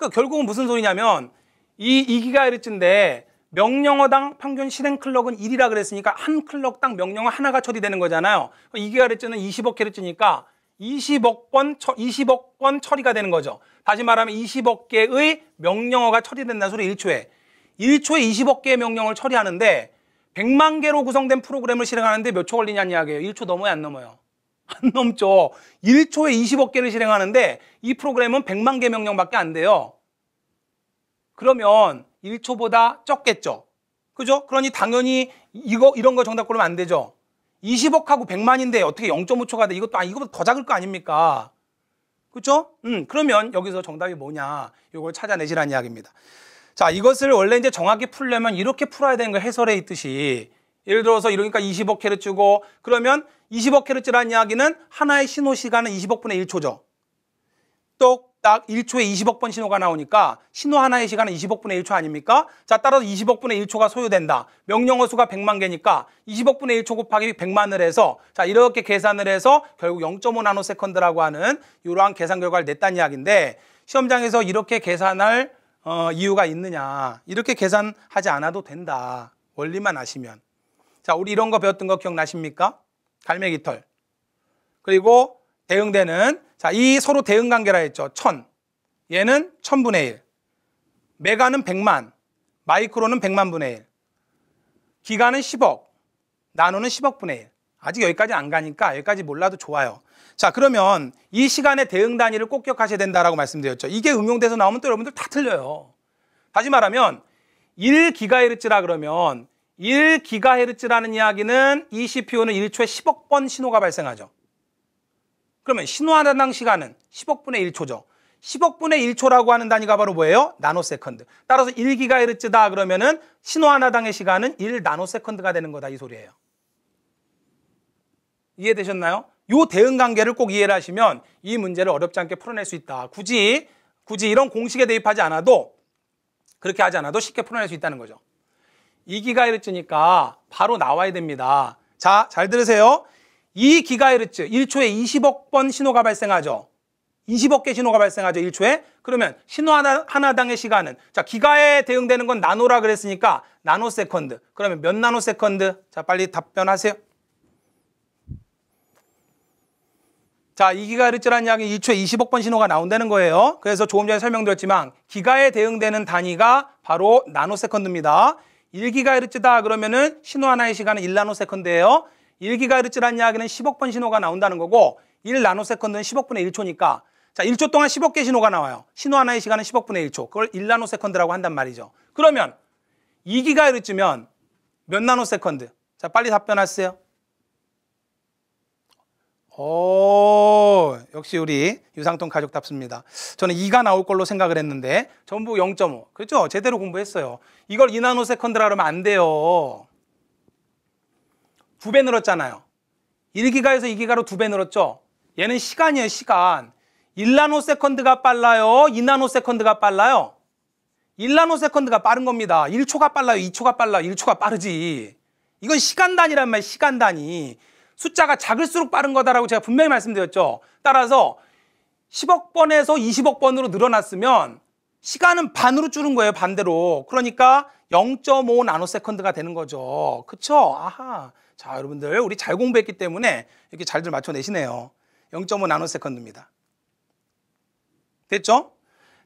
그러니까 결국은 무슨 소리냐면 이 2GHz인데 명령어당 평균 실행 클럭은 1이라 그랬으니까 한 클럭당 명령어 하나가 처리되는 거잖아요. 2GHz는 20억 헤르츠니까 20억 번, 20억 번 처리가 되는 거죠. 다시 말하면 20억 개의 명령어가 처리된다는 소리 1초에. 1초에 20억 개의 명령어를 처리하는데 100만 개로 구성된 프로그램을 실행하는데 몇 초 걸리냐는 이야기예요. 1초 넘어요, 안 넘어요? 안 넘죠. 1초에 20억 개를 실행하는데 이 프로그램은 100만 개 명령밖에 안 돼요. 그러면 1초보다 적겠죠. 그죠? 그러니 당연히 이거 이런 거 정답 고르면 안 되죠. 20억하고 100만인데 어떻게 0.5초가 돼? 이것도 아 이거보다 더 작을 거 아닙니까? 그렇죠? 음, 그러면 여기서 정답이 뭐냐? 이걸 찾아내시라는 이야기입니다. 자, 이것을 원래 이제 정확히 풀려면 이렇게 풀어야 되는 거 해설에 있듯이 예를 들어서 이러니까 20억 헤르츠고 그러면 20억 헤르츠라는 이야기는 하나의 신호 시간은 20억분의 1초죠. 또딱 1초에 20억 번 신호가 나오니까 신호 하나의 시간은 20억분의 1초 아닙니까? 자, 따라서 20억분의 1초가 소요된다. 명령어 수가 100만 개니까 20억분의 1초 곱하기 100만을 해서 자, 이렇게 계산을 해서 결국 0.5 나노세컨드라고 하는 이러한 계산 결과를 냈다는 이야기인데 시험장에서 이렇게 계산할 어, 이유가 있느냐. 이렇게 계산하지 않아도 된다. 원리만 아시면. 자, 우리 이런 거 배웠던 거 기억나십니까? 갈매기 털. 그리고 대응되는 자, 이 서로 대응 관계라 했죠. 천. 얘는 천분의 일. 메가는 백만. 마이크로는 백만 분의 일. 기가는 10억. 나노는 10억분의 일. 아직 여기까지 안 가니까 여기까지 몰라도 좋아요. 자, 그러면 이 시간의 대응 단위를 꼭 기억하셔야 된다라고 말씀드렸죠. 이게 응용돼서 나오면 또 여러분들 다 틀려요. 다시 말하면 1기가헤르츠라 그러면 1GHz라는 이야기는 이 CPU는 1초에 10억 번 신호가 발생하죠. 그러면 신호 하나당 시간은 10억 분의 1초죠. 10억 분의 1초라고 하는 단위가 바로 뭐예요? 나노세컨드. 따라서 1GHz다 그러면은 신호 하나당의 시간은 1나노세컨드가 되는 거다 이 소리예요. 이해되셨나요? 이 대응 관계를 꼭 이해를 하시면 이 문제를 어렵지 않게 풀어낼 수 있다. 굳이 굳이 이런 공식에 대입하지 않아도 그렇게 하지 않아도 쉽게 풀어낼 수 있다는 거죠. 2GHz니까 바로 나와야 됩니다. 자, 잘 들으세요. 2GHz, 1초에 20억 번 신호가 발생하죠. 20억 개 신호가 발생하죠, 1초에. 그러면 신호 하나, 하나당의 시간은 자, 기가에 대응되는 건 나노라 그랬으니까 nanosecond. 그러면 몇 nanosecond? 자, 빨리 답변하세요. 자, 2기가헤르츠라는 이야기 1초에 20억 번 신호가 나온다는 거예요. 그래서 조금 전에 설명드렸지만 기가에 대응되는 단위가 바로 nanosecond입니다. 1기가헤르츠다 그러면은 신호 하나의 시간은 1nanosecond예요. 1기가헤르츠라는 이야기는 10억 번 신호가 나온다는 거고 1nanosecond는 10억 분의 1초니까 자, 1초 동안 10억 개 신호가 나와요. 신호 하나의 시간은 10억 분의 1초. 그걸 1nanosecond라고 한단 말이죠. 그러면 2기가헤르츠면 몇 nanosecond? 자, 빨리 답변하세요. 오, 역시 우리 유상통 가족답습니다. 저는 2가 나올 걸로 생각을 했는데 전부 0.5. 그렇죠? 제대로 공부했어요. 이걸 2nanosecond라 그러면 안 돼요. 두 배 늘었잖아요. 1기가에서 2기가로 두 배 늘었죠? 얘는 시간이에요, 시간. 1nanosecond가 빨라요? 2nanosecond가 빨라요? 1나노 세컨드가 빠른 겁니다. 1초가 빨라요? 2초가 빨라요? 1초가 빠르지. 이건 시간 단위란 말이에요, 시간 단위. 숫자가 작을수록 빠른 거다라고 제가 분명히 말씀드렸죠. 따라서 10억 번에서 20억 번으로 늘어났으면 시간은 반으로 줄은 거예요, 반대로. 그러니까 0.5 나노세컨드가 되는 거죠. 그쵸? 아하. 자, 여러분들, 우리 잘 공부했기 때문에 이렇게 잘들 맞춰내시네요. 0.5 나노세컨드입니다. 됐죠?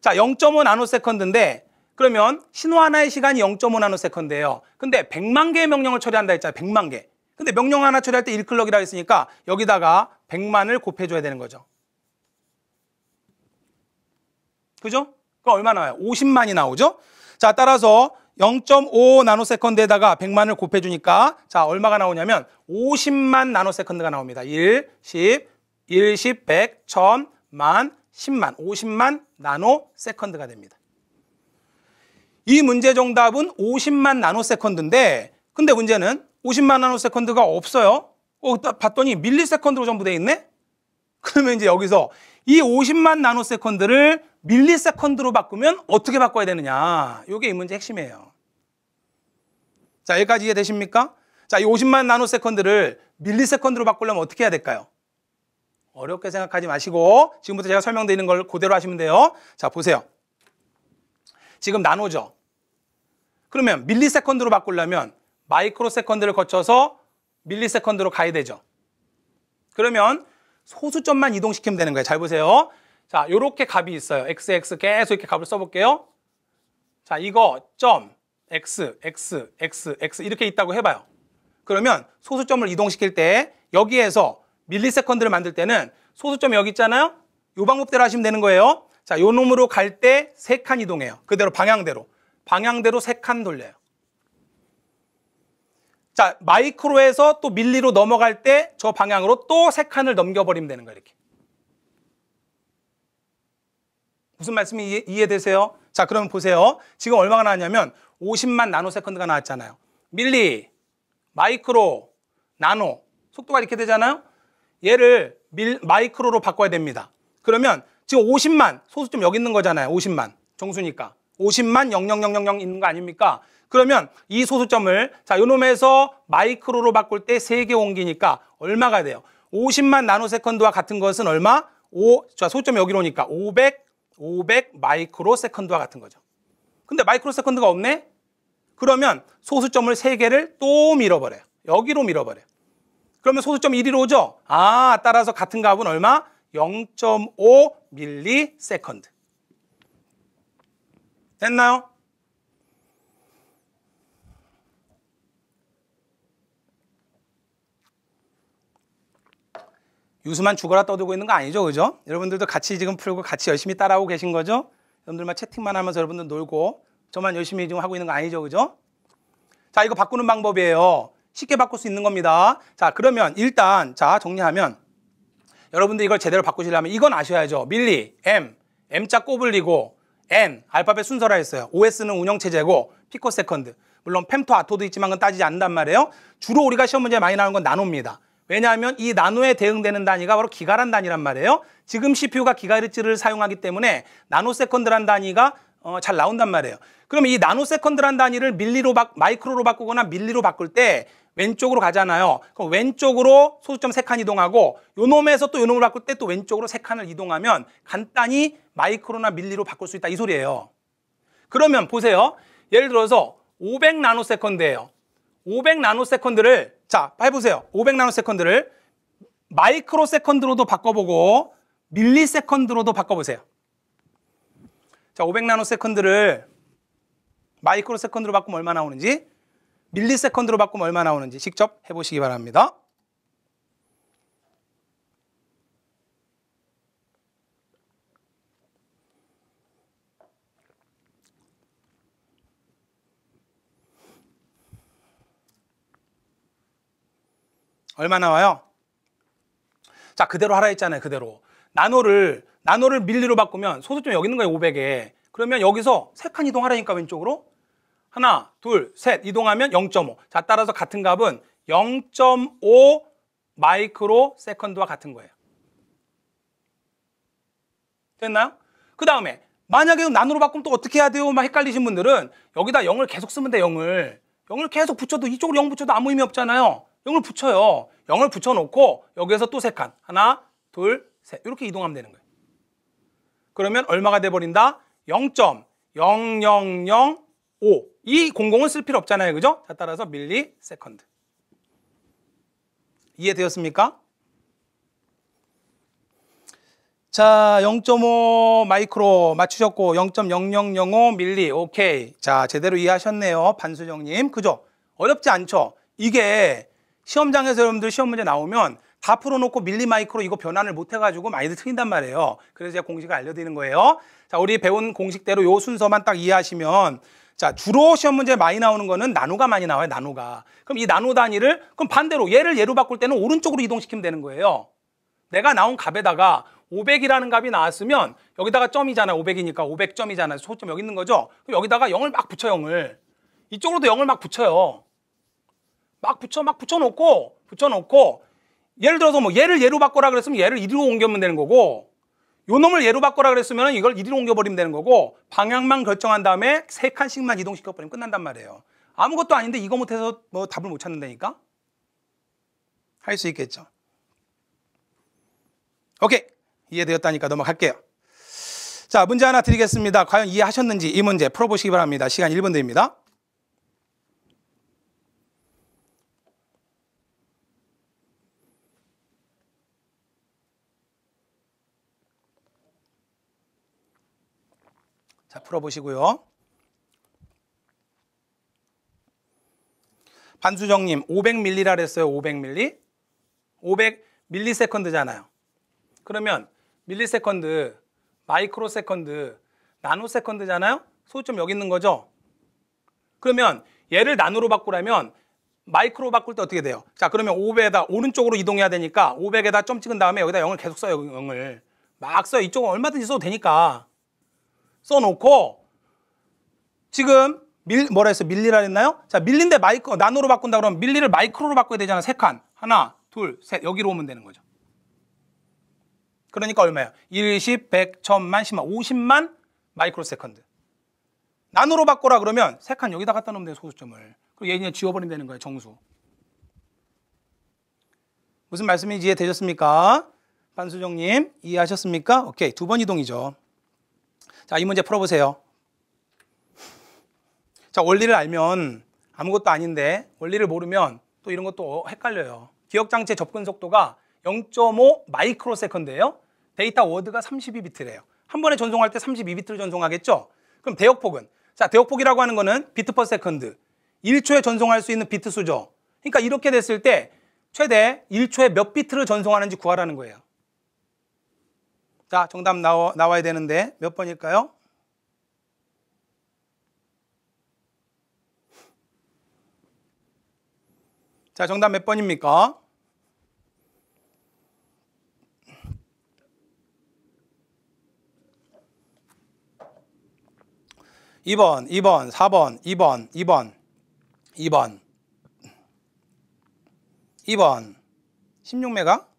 자, 0.5 나노세컨드인데 그러면 신호 하나의 시간이 0.5 나노세컨드예요. 근데 100만 개의 명령을 처리한다 했잖아요. 100만 개. 근데 명령 하나 처리할 때 1클럭이라고 했으니까 여기다가 100만을 곱해줘야 되는 거죠. 그죠? 그럼 얼마 나와요? 50만이 나오죠? 자, 따라서 0.5 나노세컨드에다가 100만을 곱해주니까 자, 얼마가 나오냐면 50만 나노세컨드가 나옵니다. 1, 10, 1, 10, 100, 1000, 만, 10만, 50만 nanosecond가 됩니다. 이 문제 정답은 50만 nanosecond인데 근데 문제는 50만 nanosecond가 없어요. 어, 봤더니 millisecond로 전부 돼 있네? 그러면 이제 여기서 이 50만 nanosecond를 millisecond로 바꾸면 어떻게 바꿔야 되느냐. 이게 이 문제 핵심이에요. 자, 여기까지 이해되십니까? 자, 이 50만 nanosecond를 millisecond로 바꾸려면 어떻게 해야 될까요? 어렵게 생각하지 마시고 지금부터 제가 설명드리는 걸 그대로 하시면 돼요. 자, 보세요. 지금 나노죠. 그러면 millisecond로 바꾸려면 microsecond를 거쳐서 millisecond로 가야 되죠. 그러면 소수점만 이동시키면 되는 거예요. 잘 보세요. 자, 요렇게 값이 있어요. xx 계속 이렇게 값을 써볼게요. 자, 이거 점 x, x, x, x 이렇게 있다고 해봐요. 그러면 소수점을 이동시킬 때 여기에서 밀리세컨드를 만들 때는 소수점이 여기 있잖아요. 요 방법대로 하시면 되는 거예요. 자, 요 놈으로 갈 때 세 칸 이동해요. 그대로 방향대로. 방향대로 세 칸 돌려요. 자, 마이크로에서 또 밀리로 넘어갈 때 저 방향으로 또 세 칸을 넘겨버리면 되는 거예요, 이렇게. 무슨 말씀이 이해, 이해 되세요? 자, 그러면 보세요. 지금 얼마가 나왔냐면 50만 나노세컨드가 나왔잖아요. 밀리, 마이크로, 나노. 속도가 이렇게 되잖아요. 얘를 밀, 마이크로로 바꿔야 됩니다. 그러면 지금 50만, 소수점 여기 있는 거잖아요. 50만. 정수니까. 50만 00000 있는 거 아닙니까? 그러면 이 소수점을 자, 요놈에서 마이크로로 바꿀 때 3개 옮기니까 얼마가 돼요? 50만 nanosecond와 같은 것은 얼마? 5, 자, 소수점이 여기로 오니까 500, 500 microsecond와 같은 거죠. 근데 microsecond가 없네? 그러면 소수점을 3개를 또 밀어버려요. 여기로 밀어버려요. 그러면 소수점 1위로 오죠? 아, 따라서 같은 값은 얼마? 0.5 millisecond. 됐나요? 유수만 죽어라 떠들고 있는 거 아니죠, 그죠? 여러분들도 같이 지금 풀고 같이 열심히 따라오고 계신 거죠? 여러분들만 채팅만 하면서 여러분들 놀고 저만 열심히 지금 하고 있는 거 아니죠, 그죠? 자, 이거 바꾸는 방법이에요. 쉽게 바꿀 수 있는 겁니다. 자, 그러면 일단 자 정리하면 여러분들 이걸 제대로 바꾸시려면 이건 아셔야죠. 밀리, M, M자 꼬불리고 N, 알파벳 순서라 했어요. OS는 운영체제고 picosecond. 물론 femto atto도 있지만 그건 따지지 않는단 말이에요. 주로 우리가 시험 문제에 많이 나오는 건 나노입니다. 왜냐하면 이 나노에 대응되는 단위가 바로 기가란 단위란 말이에요. 지금 CPU가 기가헤르츠를 사용하기 때문에 나노세컨드란 단위가 어, 잘 나온단 말이에요. 그럼 이 나노세컨드란 단위를 밀리로 바, 마이크로로 바꾸거나 밀리로 바꿀 때 왼쪽으로 가잖아요. 그럼 왼쪽으로 소수점 세 칸 이동하고 요 놈에서 또 요 놈을 바꿀 때 또 왼쪽으로 세 칸을 이동하면 간단히 마이크로나 밀리로 바꿀 수 있다 이 소리예요. 그러면 보세요. 예를 들어서 500 nanosecond예요. 500 nanosecond를 자, 해보세요. 500 nanosecond를 microsecond로도 바꿔보고 millisecond로도 바꿔보세요. 자, 500 nanosecond를 microsecond로 바꾸면 얼마 나오는지 millisecond로 바꾸면 얼마 나오는지 직접 해보시기 바랍니다. 얼마 나와요? 자, 그대로 하라 했잖아요. 그대로. 나노를 나노를 밀리로 바꾸면 소수점 여기 있는 거예요. 500에. 그러면 여기서 세 칸 이동하라니까 왼쪽으로. 하나, 둘, 셋 이동하면 0.5. 자, 따라서 같은 값은 0.5 마이크로 세컨드와 같은 거예요. 됐나요? 그 다음에 만약에 나노로 바꾸면 또 어떻게 해야 돼요? 막 헷갈리신 분들은 여기다 0을 계속 쓰면 돼, 0을. 0을 계속 붙여도 이쪽으로 0 붙여도 아무 의미 없잖아요. 0을 붙여요. 0을 붙여놓고 여기에서 또 세 칸. 하나, 둘, 셋. 이렇게 이동하면 되는 거예요. 그러면 얼마가 돼버린다? 0.0005. 이 공공은 쓸 필요 없잖아요. 그죠? 자, 따라서 millisecond. 이해되었습니까? 자, 0.5 마이크로 맞추셨고 0.0005 밀리. 오케이. 자, 제대로 이해하셨네요. 반수정님. 그죠? 어렵지 않죠? 이게 시험장에서 여러분들 시험 문제 나오면 다 풀어놓고 밀리 마이크로 이거 변환을 못 해가지고 많이들 틀린단 말이에요. 그래서 제가 공식을 알려드리는 거예요. 자, 우리 배운 공식대로 요 순서만 딱 이해하시면 자, 주로 시험 문제 많이 나오는 거는 나노가 많이 나와요, 나노가. 그럼 이 나노 단위를 그럼 반대로 얘를 얘로 바꿀 때는 오른쪽으로 이동시키면 되는 거예요. 내가 나온 값에다가 500이라는 값이 나왔으면 여기다가 점이잖아요. 500이니까 500점이잖아요. 소점 여기 있는 거죠. 그럼 여기다가 0을 막 붙여 0을. 이쪽으로도 0을 막 붙여요. 막 붙여 막 붙여놓고 붙여놓고 예를 들어서 뭐 얘를 얘로 바꿔라 그랬으면 얘를 이리로 옮기면 되는 거고 요 놈을 얘로 바꿔라 그랬으면 이걸 이리로 옮겨버리면 되는 거고 방향만 결정한 다음에 세 칸씩만 이동시켜버리면 끝난단 말이에요. 아무것도 아닌데 이거 못해서 뭐 답을 못 찾는다니까? 할 수 있겠죠. 오케이. 이해되었다니까 넘어갈게요. 자, 문제 하나 드리겠습니다. 과연 이해하셨는지 이 문제 풀어보시기 바랍니다. 시간 1분 드립니다. 자, 풀어보시고요. 반수정님, 500ml라 그랬어요. 500ml. 500ms잖아요. 그러면 millisecond, microsecond, nanosecond잖아요. 소수점 여기 있는 거죠. 그러면 얘를 나노로 바꾸려면 마이크로 바꿀 때 어떻게 돼요? 자, 그러면 500에다 오른쪽으로 이동해야 되니까 500에다 점 찍은 다음에 여기다 0을 계속 써요. 0을. 막 써요. 이쪽은 얼마든지 써도 되니까. 써놓고 지금 밀 뭐라 했어 밀리라 했나요? 자 밀린데 마이크 나노로 바꾼다 그러면 밀리를 마이크로로 바꿔야 되잖아 세 칸 하나 둘 셋 여기로 오면 되는 거죠. 그러니까 얼마야? 1, 10, 100, 1000만, 10만, 50만 microsecond. 나노로 바꿔라 그러면 세 칸 여기다 갖다 놓으면 돼요 소수점을. 그리고 얘 그냥 지워버리면 되는 거예요 정수. 무슨 말씀인지 이해되셨습니까? 반수정님 이해하셨습니까? 오케이 두 번 이동이죠. 자, 이 문제 풀어보세요. 자, 원리를 알면 아무것도 아닌데 원리를 모르면 또 이런 것도 헷갈려요. 기억장치 접근 속도가 0.5 microsecond예요. 데이터 워드가 32비트래요. 한 번에 전송할 때 32비트를 전송하겠죠? 그럼 대역폭은? 자, 대역폭이라고 하는 거는 bit per second. 1초에 전송할 수 있는 비트 수죠. 그러니까 이렇게 됐을 때 최대 1초에 몇 비트를 전송하는지 구하라는 거예요. 자, 정답 나와, 나와야 되는데 몇 번일까요? 자, 정답 몇 번입니까? 2번2번2번2번2번2번 16메가?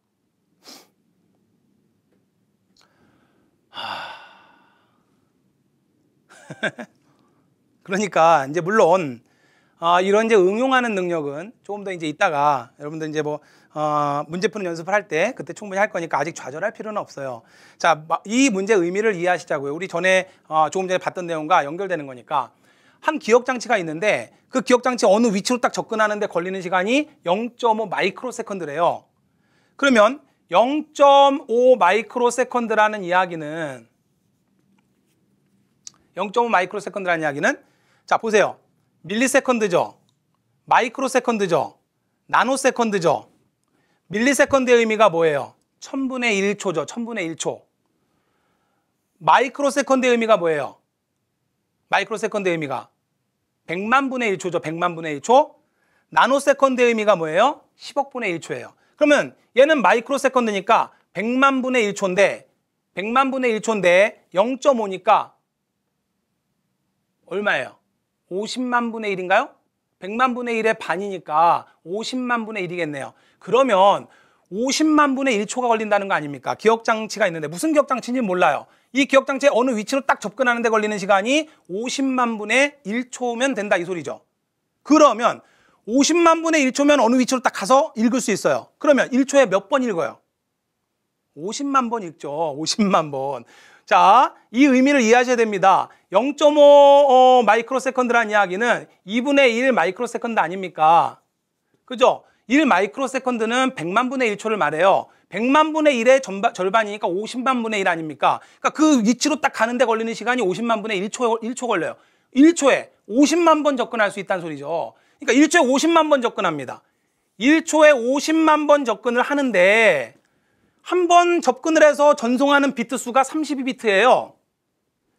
그러니까 이제 물론 아, 이런 이제 응용하는 능력은 조금 더 이제 있다가 여러분들 이제 뭐 어, 문제 푸는 연습을 할 때 그때 충분히 할 거니까 아직 좌절할 필요는 없어요. 자, 이 문제 의미를 이해하시자고요. 우리 전에 어, 조금 전에 봤던 내용과 연결되는 거니까 한 기억 장치가 있는데 그 기억 장치 어느 위치로 딱 접근하는데 걸리는 시간이 0.5 microsecond래요. 그러면 0.5 microsecond라는 이야기는 0.5 microsecond라는 이야기는 자 보세요. millisecond죠. microsecond죠. nanosecond죠. millisecond의 의미가 뭐예요? 천분의 1초죠. 천분의 1초. microsecond의 의미가 뭐예요? microsecond의 의미가 100만 분의 1초죠. 100만 분의 1초. nanosecond의 의미가 뭐예요? 10억 분의 1초예요. 그러면 얘는 microsecond니까 100만 분의 1초인데 100만 분의 1초인데 0.5니까 얼마예요? 50만 분의 1인가요? 100만 분의 1의 반이니까 50만 분의 1이겠네요. 그러면 50만 분의 1초가 걸린다는 거 아닙니까? 기억장치가 있는데 무슨 기억장치인지 몰라요. 이 기억장치에 어느 위치로 딱 접근하는데 걸리는 시간이 50만 분의 1초면 된다 이 소리죠. 그러면 50만 분의 1초면 어느 위치로 딱 가서 읽을 수 있어요. 그러면 1초에 몇 번 읽어요? 50만 번 읽죠. 50만 번. 자, 이 의미를 이해하셔야 됩니다. 0.5 어, microsecond라는 이야기는 2분의 1 microsecond 아닙니까? 그죠? 1 microsecond는 100만 분의 1초를 말해요. 100만 분의 1의 전바, 절반이니까 50만 분의 1 아닙니까? 그러니까 그 위치로 딱 가는데 걸리는 시간이 50만 분의 1초, 1초 걸려요. 1초에 50만 번 접근할 수 있다는 소리죠. 그러니까 1초에 50만 번 접근합니다. 1초에 50만 번 접근을 하는데 한 번 접근을 해서 전송하는 비트 수가 32비트예요.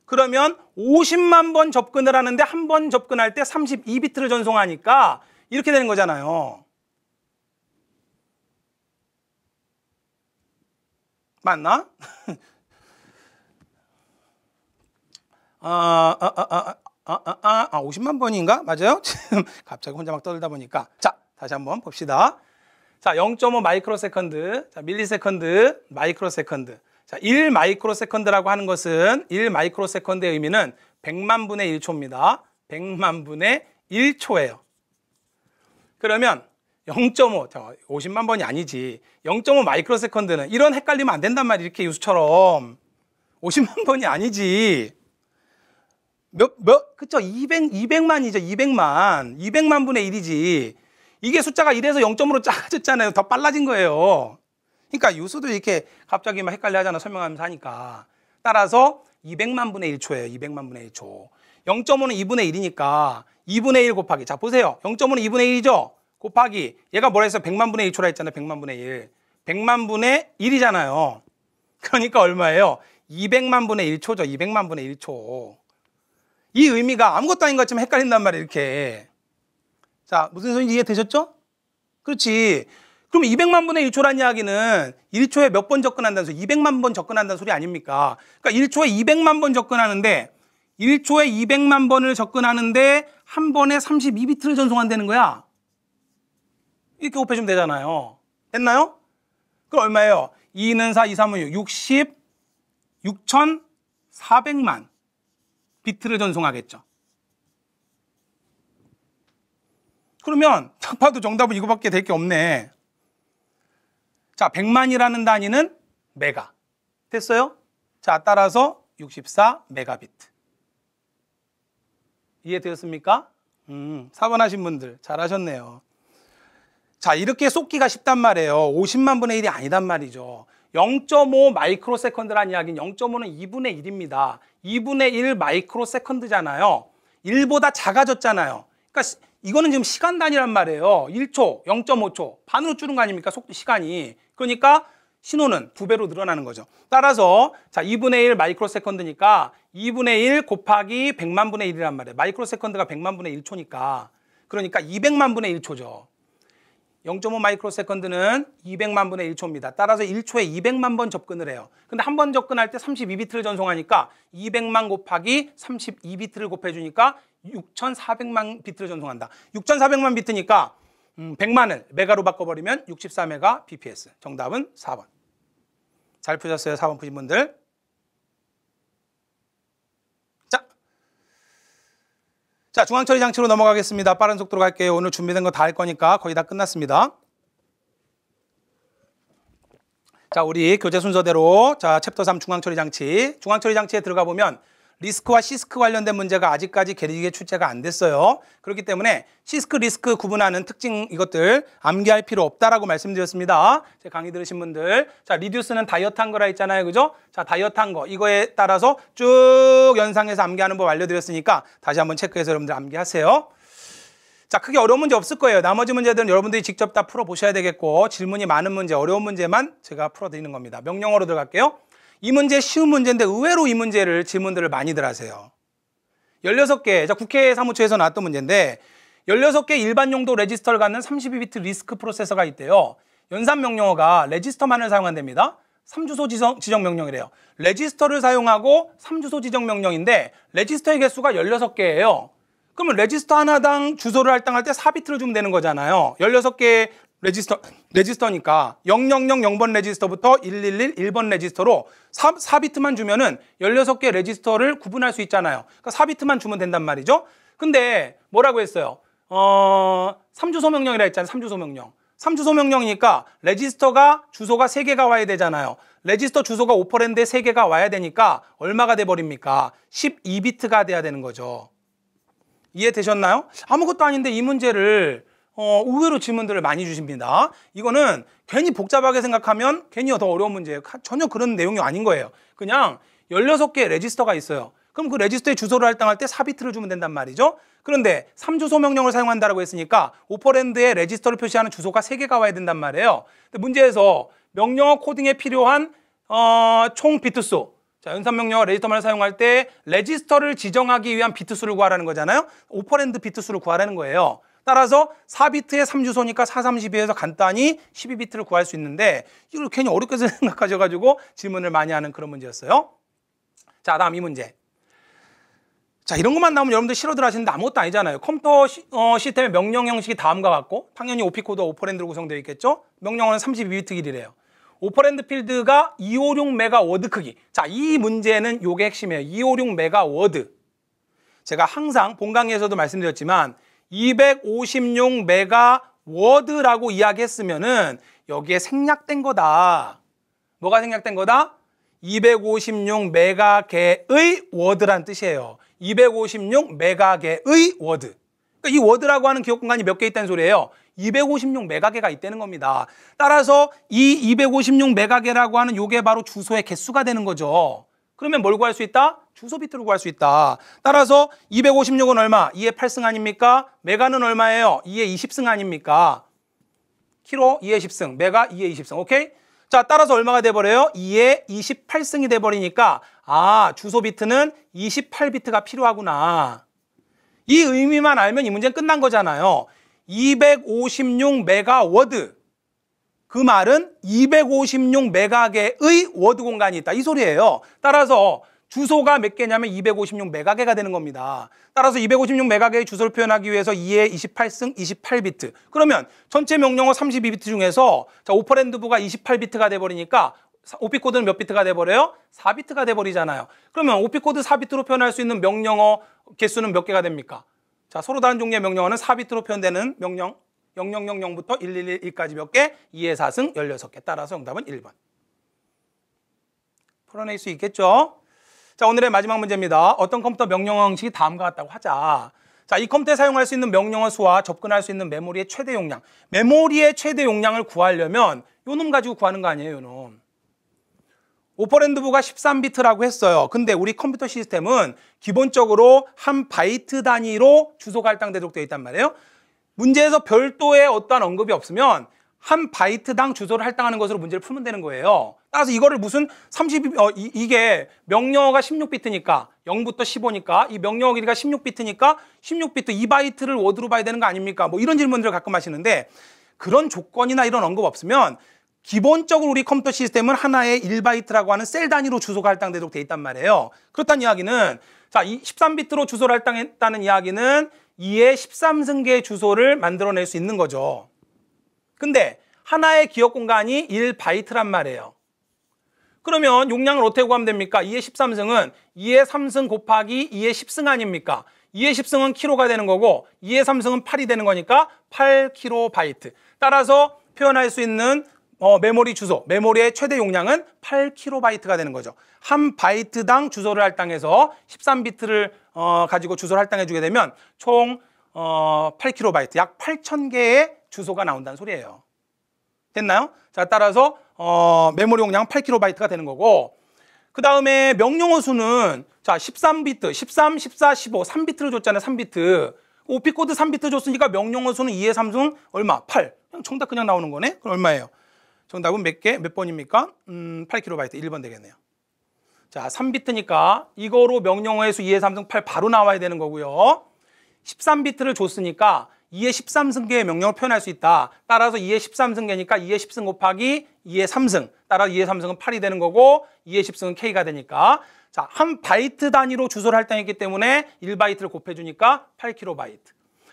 그러면 50만 번 접근을 하는데 한 번 접근할 때 32비트를 전송하니까 이렇게 되는 거잖아요. 맞나? 아, 아, 아, 아, 아, 아, 아, 아 50만 번인가? 맞아요? 지금 갑자기 혼자 막 떠들다 보니까. 자, 다시 한번 봅시다. 자, 0.5 microsecond, 자, millisecond, microsecond. 자, 1 microsecond라고 하는 것은 1 microsecond의 의미는 100만 분의 1초입니다. 100만 분의 1초예요. 그러면 0.5, 50만 번이 아니지. 0.5 microsecond는 이런 헷갈리면 안 된단 말이야. 이렇게 유수처럼. 50만 번이 아니지. 몇, 몇, 그쵸? 200, 200만이죠. 200만. 200만 분의 1이지. 이게 숫자가 1에서 0점으로 작아졌잖아요. 더 빨라진 거예요. 그러니까 유수도 이렇게 갑자기 막 헷갈려 하잖아. 설명하면서 하니까. 따라서 200만 분의 1초예요. 200만 분의 1초. 0.5는 2분의 1이니까 2분의 1 곱하기. 자, 보세요. 0.5는 2분의 1이죠? 곱하기. 얘가 뭐라 했어요? 100만 분의 1초라 했잖아요. 100만 분의 1. 100만 분의 1이잖아요. 그러니까 얼마예요? 200만 분의 1초죠. 200만 분의 1초. 이 의미가 아무것도 아닌 것처럼 헷갈린단 말이에요. 이렇게. 자, 무슨 소리인지 이해되셨죠? 그렇지. 그럼 200만 분의 1초란 이야기는 1초에 몇 번 접근한다는 소리, 200만 번 접근한다는 소리 아닙니까? 그러니까 1초에 200만 번 접근하는데 1초에 200만 번을 접근하는데 한 번에 32비트를 전송한다는 거야. 이렇게 곱해주면 되잖아요. 됐나요? 그럼 얼마예요? 2는 4, 2, 3은 6, 60, 6,400만 비트를 전송하겠죠. 그러면 딱 봐도 정답은 이거밖에 될 게 없네. 자, 100만이라는 단위는 메가. 됐어요? 자, 따라서 64 메가비트. 이해되었습니까? 음, 4번 하신 분들 잘하셨네요. 자, 이렇게 속기가 쉽단 말이에요. 50만 분의 1이 아니단 말이죠. 0.5 microsecond란 이야기는 0.5는 2분의 1입니다. 2분의 1 microsecond잖아요. 1보다 작아졌잖아요. 그러니까 이거는 지금 시간 단위란 말이에요. 1초, 0.5초, 반으로 줄은 거 아닙니까? 속도 시간이. 그러니까 신호는 두 배로 늘어나는 거죠. 따라서 자 2분의 1 microsecond니까 2분의 1 곱하기 100만 분의 1이란 말이에요. microsecond가 100만 분의 1초니까 그러니까 200만 분의 1초죠. 0.5 microsecond는 200만 분의 1초입니다. 따라서 1초에 200만 번 접근을 해요. 근데 한 번 접근할 때 32비트를 전송하니까 200만 곱하기 32비트를 곱해주니까 6,400만 비트를 전송한다. 6,400만 비트니까 음, 100만을 메가로 바꿔버리면 64메가 bps. 정답은 4번. 잘 푸셨어요, 4번 푸신 분들. 자, 중앙처리 장치로 넘어가겠습니다. 빠른 속도로 갈게요. 오늘 준비된 거 다 할 거니까 거의 다 끝났습니다. 자, 우리 교재 순서대로 자, 챕터 3 중앙처리 장치. 중앙처리 장치에 들어가 보면 RISC와 CISC 관련된 문제가 아직까지 계리직에 출제가 안 됐어요. 그렇기 때문에 CISC, RISC 구분하는 특징 이것들 암기할 필요 없다라고 말씀드렸습니다. 제 강의 들으신 분들. 자, reduce는 다이어트 한 거라 했잖아요. 그죠? 자, 다이어트 한 거. 이거에 따라서 쭉 연상해서 암기하는 법 알려드렸으니까 다시 한번 체크해서 여러분들 암기하세요. 자, 크게 어려운 문제 없을 거예요. 나머지 문제들은 여러분들이 직접 다 풀어보셔야 되겠고 질문이 많은 문제, 어려운 문제만 제가 풀어드리는 겁니다. 명령어로 들어갈게요. 이 문제 쉬운 문제인데 의외로 이 문제를 질문들을 많이들 하세요. 16개, 자, 국회 사무처에서 나왔던 문제인데 16개 일반 용도 레지스터를 갖는 32비트 RISC 프로세서가 있대요. 연산 명령어가 레지스터만을 사용한답니다. 3주소 지정, 지정 명령이래요. 레지스터를 사용하고 3주소 지정 명령인데 레지스터의 개수가 16개예요. 그러면 레지스터 하나당 주소를 할당할 때 4비트를 주면 되는 거잖아요. 16개의 레지스터, 레지스터니까 0000번 레지스터부터 111 1번 레지스터로 4, 4비트만 주면은 16개 레지스터를 구분할 수 있잖아요. 그러니까 4비트만 주면 된단 말이죠. 근데 뭐라고 했어요? 어, 3주소 명령이라 했잖아요. 3주소 명령. 3주소 명령이니까 레지스터가 주소가 3개가 와야 되잖아요. 레지스터 주소가 operand에 3개가 와야 되니까 얼마가 돼 버립니까? 12비트가 돼야 되는 거죠. 이해되셨나요? 아무것도 아닌데 이 문제를 어, 의외로 질문들을 많이 주십니다. 이거는 괜히 복잡하게 생각하면 괜히 더 어려운 문제예요. 전혀 그런 내용이 아닌 거예요. 그냥 16개의 레지스터가 있어요. 그럼 그 레지스터의 주소를 할당할 때 4비트를 주면 된단 말이죠. 그런데 3주소 명령을 사용한다고 했으니까 operand에 레지스터를 표시하는 주소가 3개가 와야 된단 말이에요. 근데 문제에서 명령어 코딩에 필요한 어, 총 비트 수 자, 연산명령어 레지스터만을 사용할 때 레지스터를 지정하기 위한 비트 수를 구하라는 거잖아요. operand 비트 수를 구하라는 거예요. 따라서 4비트의 3주소니까 4 3 12 해서 간단히 12비트를 구할 수 있는데 이걸 괜히 어렵게 생각하셔가지고 질문을 많이 하는 그런 문제였어요. 자, 다음 이 문제. 자, 이런 것만 나오면 여러분들 싫어들 하시는데 아무것도 아니잖아요. 컴퓨터 시, 어, 시스템의 명령 형식이 다음과 같고 당연히 op code와 operand로 구성되어 있겠죠. 명령어는 32비트 길이래요. operand 필드가 256 메가 워드 크기. 자, 이 문제는 요게 핵심이에요. 256 메가 워드. 제가 항상 본강의에서도 말씀드렸지만 256 메가 워드라고 이야기했으면은 여기에 생략된 거다. 뭐가 생략된 거다? 256 메가 개의 워드란 뜻이에요. 256 메가 개의 워드. 그러니까 이 워드라고 하는 기억 공간이 몇 개 있다는 소리예요. 256 메가개가 있다는 겁니다. 따라서 이 256 메가개라고 하는 요게 바로 주소의 개수가 되는 거죠. 그러면 뭘 구할 수 있다? 주소 비트를 구할 수 있다. 따라서 256은 얼마? 2의 8승 아닙니까? 메가는 얼마예요? 2의 20승 아닙니까? 키로 2의 10승, 메가 2의 20승. 오케이? 자, 따라서 얼마가 돼버려요? 2의 28승이 돼버리니까 아, 주소 비트는 28비트가 필요하구나. 이 의미만 알면 이 문제는 끝난 거잖아요. 256 메가워드. 그 말은 256 메가개의 워드 공간이 있다. 이 소리예요. 따라서 주소가 몇 개냐면 256 메가개가 되는 겁니다. 따라서 256 메가개의 주소를 표현하기 위해서 2의 28승 28비트. 그러면 전체 명령어 32비트 중에서 자, operand부가 28비트가 돼버리니까 op code는 몇 비트가 돼버려요? 4비트가 돼버리잖아요. 그러면 op code 4비트로 표현할 수 있는 명령어 개수는 몇 개가 됩니까? 자, 서로 다른 종류의 명령어는 4비트로 표현되는 명령 0000부터 111까지 몇 개? 2의 4승 16개. 따라서 정답은 1번. 풀어낼 수 있겠죠? 자, 오늘의 마지막 문제입니다. 어떤 컴퓨터 명령어 형식이 다음과 같다고 하자. 자, 이 컴퓨터에 사용할 수 있는 명령어 수와 접근할 수 있는 메모리의 최대 용량. 메모리의 최대 용량을 구하려면 요놈 가지고 구하는 거 아니에요, 요놈. operand부가 13비트라고 했어요. 근데 우리 컴퓨터 시스템은 기본적으로 한 바이트 단위로 주소가 할당되도록 되어 있단 말이에요. 문제에서 별도의 어떠한 언급이 없으면 한 바이트당 주소를 할당하는 것으로 문제를 풀면 되는 거예요. 따라서 이거를 무슨 30, 어, 이, 게 명령어가 16비트니까 0부터 15니까 이 명령어 길이가 16비트니까 16비트 2바이트를 워드로 봐야 되는 거 아닙니까? 뭐 이런 질문들을 가끔 하시는데 그런 조건이나 이런 언급 없으면 기본적으로 우리 컴퓨터 시스템은 하나의 1바이트라고 하는 셀 단위로 주소가 할당되도록 돼 있단 말이에요. 그렇다는 이야기는 자, 이 13비트로 주소를 할당했다는 이야기는 2의 13승계의 주소를 만들어낼 수 있는 거죠. 근데 하나의 기억 공간이 1바이트란 말이에요. 그러면 용량을 어떻게 구하면 됩니까? 2의 13승은 2의 3승 곱하기 2의 10승 아닙니까? 2의 10승은 키로가 되는 거고 2의 3승은 8이 되는 거니까 8kB. 따라서 표현할 수 있는 어, 메모리 주소, 메모리의 최대 용량은 8kB가 되는 거죠. 한 바이트당 주소를 할당해서 13비트를 어, 가지고 주소를 할당해 주게 되면 총 어, 8kB, 약 8,000개의 주소가 나온다는 소리예요. 됐나요? 자, 따라서 어, 메모리 용량 8kB가 되는 거고 그 다음에 명령어 수는 자 13비트, 13, 14, 15, 3비트를 줬잖아요. 3비트. 오피코드 3비트 줬으니까 명령어 수는 2의 3승 얼마? 8. 그냥 정답 그냥 나오는 거네. 그럼 얼마예요? 정답은 몇 개? 몇 번입니까? 음, 8kB 1번 되겠네요. 자, 3비트니까 이거로 명령어의 수 2의 3승 8 바로 나와야 되는 거고요. 13비트를 줬으니까 2의 13승계의 명령을 표현할 수 있다. 따라서 2의 13승계니까 2의 10승 곱하기 2의 3승. 따라 2의 3승은 8이 되는 거고 2의 10승은 K가 되니까 자, 한 바이트 단위로 주소를 할당했기 때문에 1바이트를 곱해주니까 8kB.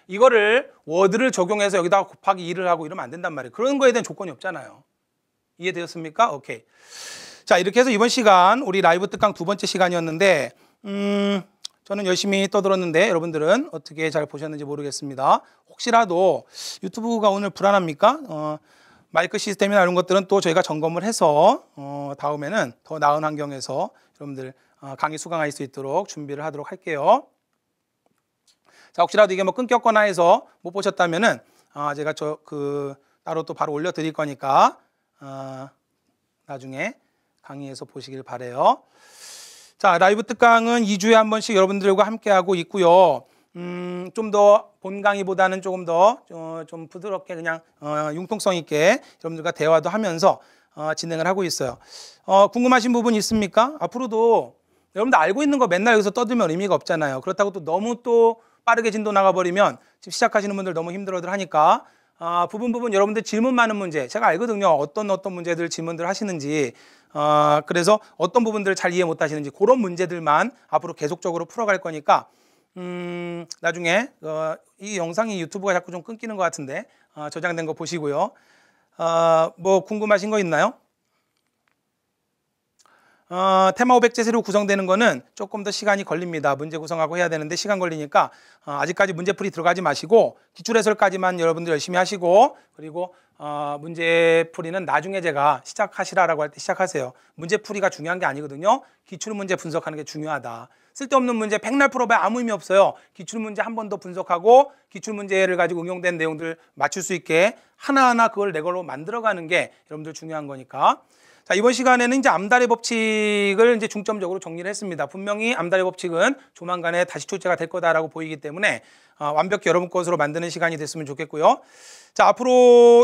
이거를 워드를 적용해서 여기다가 곱하기 2를 하고 이러면 안 된단 말이에요. 그런 거에 대한 조건이 없잖아요. 이해되었습니까? 오케이. 자, 이렇게 해서 이번 시간 우리 라이브 특강 두 번째 시간이었는데 음, 저는 열심히 떠들었는데 여러분들은 어떻게 잘 보셨는지 모르겠습니다. 혹시라도 유튜브가 오늘 불안합니까? 어, 마이크 시스템이나 이런 것들은 또 저희가 점검을 해서 어, 다음에는 더 나은 환경에서 여러분들 어, 강의 수강할 수 있도록 준비를 하도록 할게요. 자, 혹시라도 이게 뭐 끊겼거나 해서 못 보셨다면은 어, 제가 저 그 따로 또 바로 올려드릴 거니까 어, 나중에 강의에서 보시길 바래요. 자, 라이브 특강은 2주에 한 번씩 여러분들과 함께 하고 있고요. 음, 좀 더 본 강의보다는 조금 더좀 어, 부드럽게 그냥 어, 융통성 있게 여러분들과 대화도 하면서 어, 진행을 하고 있어요. 어, 궁금하신 부분 있습니까? 앞으로도 여러분들 알고 있는 거 맨날 여기서 떠들면 의미가 없잖아요. 그렇다고 또 너무 또 빠르게 진도 나가버리면 지금 시작하시는 분들 너무 힘들어들 하니까 아, 부분 부분 여러분들 질문 많은 문제 제가 알거든요. 어떤 어떤 문제들 질문들 하시는지 어, 그래서 어떤 부분들을 잘 이해 못 하시는지 그런 문제들만 앞으로 계속적으로 풀어갈 거니까 음, 나중에 어, 이 영상이 유튜브가 자꾸 좀 끊기는 것 같은데 어, 저장된 거 보시고요. 어, 뭐 궁금하신 거 있나요? 어, 테마 500제세로 구성되는 거는 조금 더 시간이 걸립니다. 문제 구성하고 해야 되는데 시간 걸리니까 어, 아직까지 문제풀이 들어가지 마시고 기출 해설까지만 여러분들 열심히 하시고 그리고 어, 문제풀이는 나중에 제가 시작하시라라고 할 때 시작하세요. 문제풀이가 중요한 게 아니거든요. 기출 문제 분석하는 게 중요하다. 쓸데없는 문제 백날 풀어봐야 아무 의미 없어요. 기출문제 한 번 더 분석하고 기출문제를 가지고 응용된 내용들 맞출 수 있게 하나하나 그걸 내 걸로 만들어가는 게 여러분들 중요한 거니까. 자, 이번 시간에는 이제 암달의 법칙을 이제 중점적으로 정리를 했습니다. 분명히 암달의 법칙은 조만간에 다시 출제가 될 거다라고 보이기 때문에 어, 완벽히 여러분 것으로 만드는 시간이 됐으면 좋겠고요. 자, 앞으로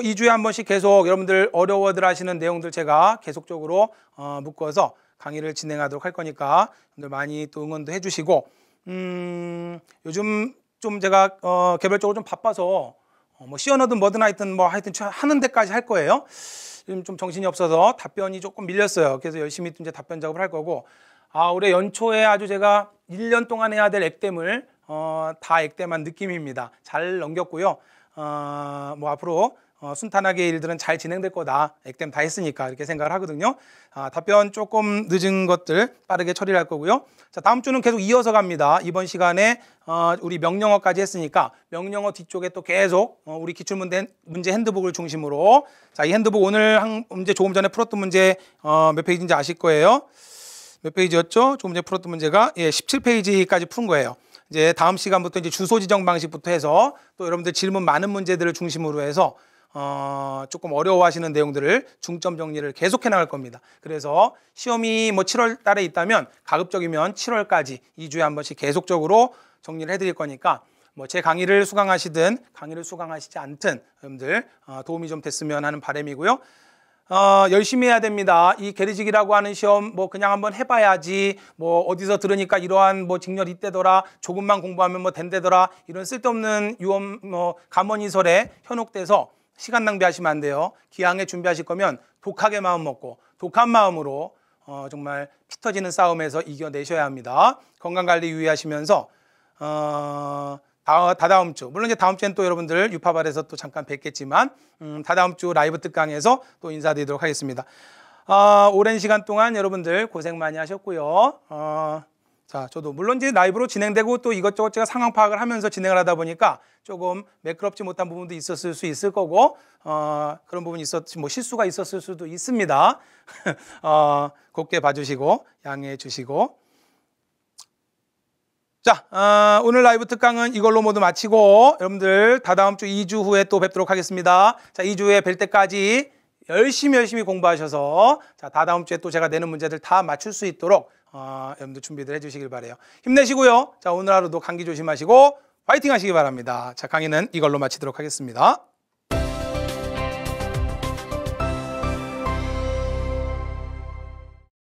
2주에 한 번씩 계속 여러분들 어려워들 하시는 내용들 제가 계속적으로 어, 묶어서 강의를 진행하도록 할 거니까 여러분들 많이 또 응원도 해주시고 음, 요즘 좀 제가 어, 개별적으로 좀 바빠서 어, 뭐 시연어든 뭐든 하여튼 뭐 하여튼 하는 데까지 할 거예요. 지금 좀 정신이 없어서 답변이 조금 밀렸어요. 그래서 열심히 이제 답변 작업을 할 거고 아 올해 연초에 아주 제가 1년 동안 해야 될 액땜을 어, 다 액땜한 느낌입니다. 잘 넘겼고요. 어, 뭐 앞으로 어, 순탄하게 일들은 잘 진행될 거다. 액땜 다 했으니까 이렇게 생각을 하거든요. 아, 답변 조금 늦은 것들 빠르게 처리를 할 거고요. 자, 다음 주는 계속 이어서 갑니다. 이번 시간에 어, 우리 명령어까지 했으니까 명령어 뒤쪽에 또 계속 어, 우리 기출문제 문제 핸드북을 중심으로 자, 이 핸드북 오늘 한 문제 조금 전에 풀었던 문제 어, 몇 페이지인지 아실 거예요. 몇 페이지였죠? 조금 전에 풀었던 문제가 예, 17페이지까지 푼 거예요. 이제 다음 시간부터 이제 주소 지정 방식부터 해서 또 여러분들 질문 많은 문제들을 중심으로 해서 어, 조금 어려워하시는 내용들을 중점 정리를 계속해 나갈 겁니다. 그래서 시험이 뭐 7월 달에 있다면 가급적이면 7월까지 2주에 한 번씩 계속적으로 정리를 해드릴 거니까 뭐 제 강의를 수강하시든 강의를 수강하시지 않든 여러분들 어, 도움이 좀 됐으면 하는 바람이고요. 어, 열심히 해야 됩니다. 이 계리직이라고 하는 시험 뭐 그냥 한번 해봐야지 뭐 어디서 들으니까 이러한 뭐 직렬 이때더라 조금만 공부하면 뭐 된대더라 이런 쓸데없는 유언 뭐 감언이설에 현혹돼서 시간 낭비하시면 안 돼요. 기왕에 준비하실 거면 독하게 마음 먹고 독한 마음으로 어, 정말 피 터지는 싸움에서 이겨내셔야 합니다. 건강관리 유의하시면서 어, 다, 다다음 주 물론 이제 다음 주엔 또 여러분들 유파발에서 또 잠깐 뵙겠지만 음, 다다음 주 라이브 특강에서 또 인사드리도록 하겠습니다. 어, 오랜 시간 동안 여러분들 고생 많이 하셨고요. 어, 자, 저도 물론 이제 라이브로 진행되고 또 이것저것 제가 상황 파악을 하면서 진행을 하다 보니까 조금 매끄럽지 못한 부분도 있었을 수 있을 거고 어, 그런 부분이 있었 뭐 실수가 있었을 수도 있습니다. 어, 곱게 봐주시고 양해해 주시고 자, 어, 오늘 라이브 특강은 이걸로 모두 마치고 여러분들 다다음 주 2주 후에 또 뵙도록 하겠습니다. 자, 2주 후에 뵐 때까지 열심히 열심히 공부하셔서 자, 다다음 주에 또 제가 내는 문제들 다 맞출 수 있도록 어, 여러분들 준비들 해주시길 바래요. 힘내시고요. 자, 오늘 하루도 감기 조심하시고 파이팅 하시기 바랍니다. 자, 강의는 이걸로 마치도록 하겠습니다.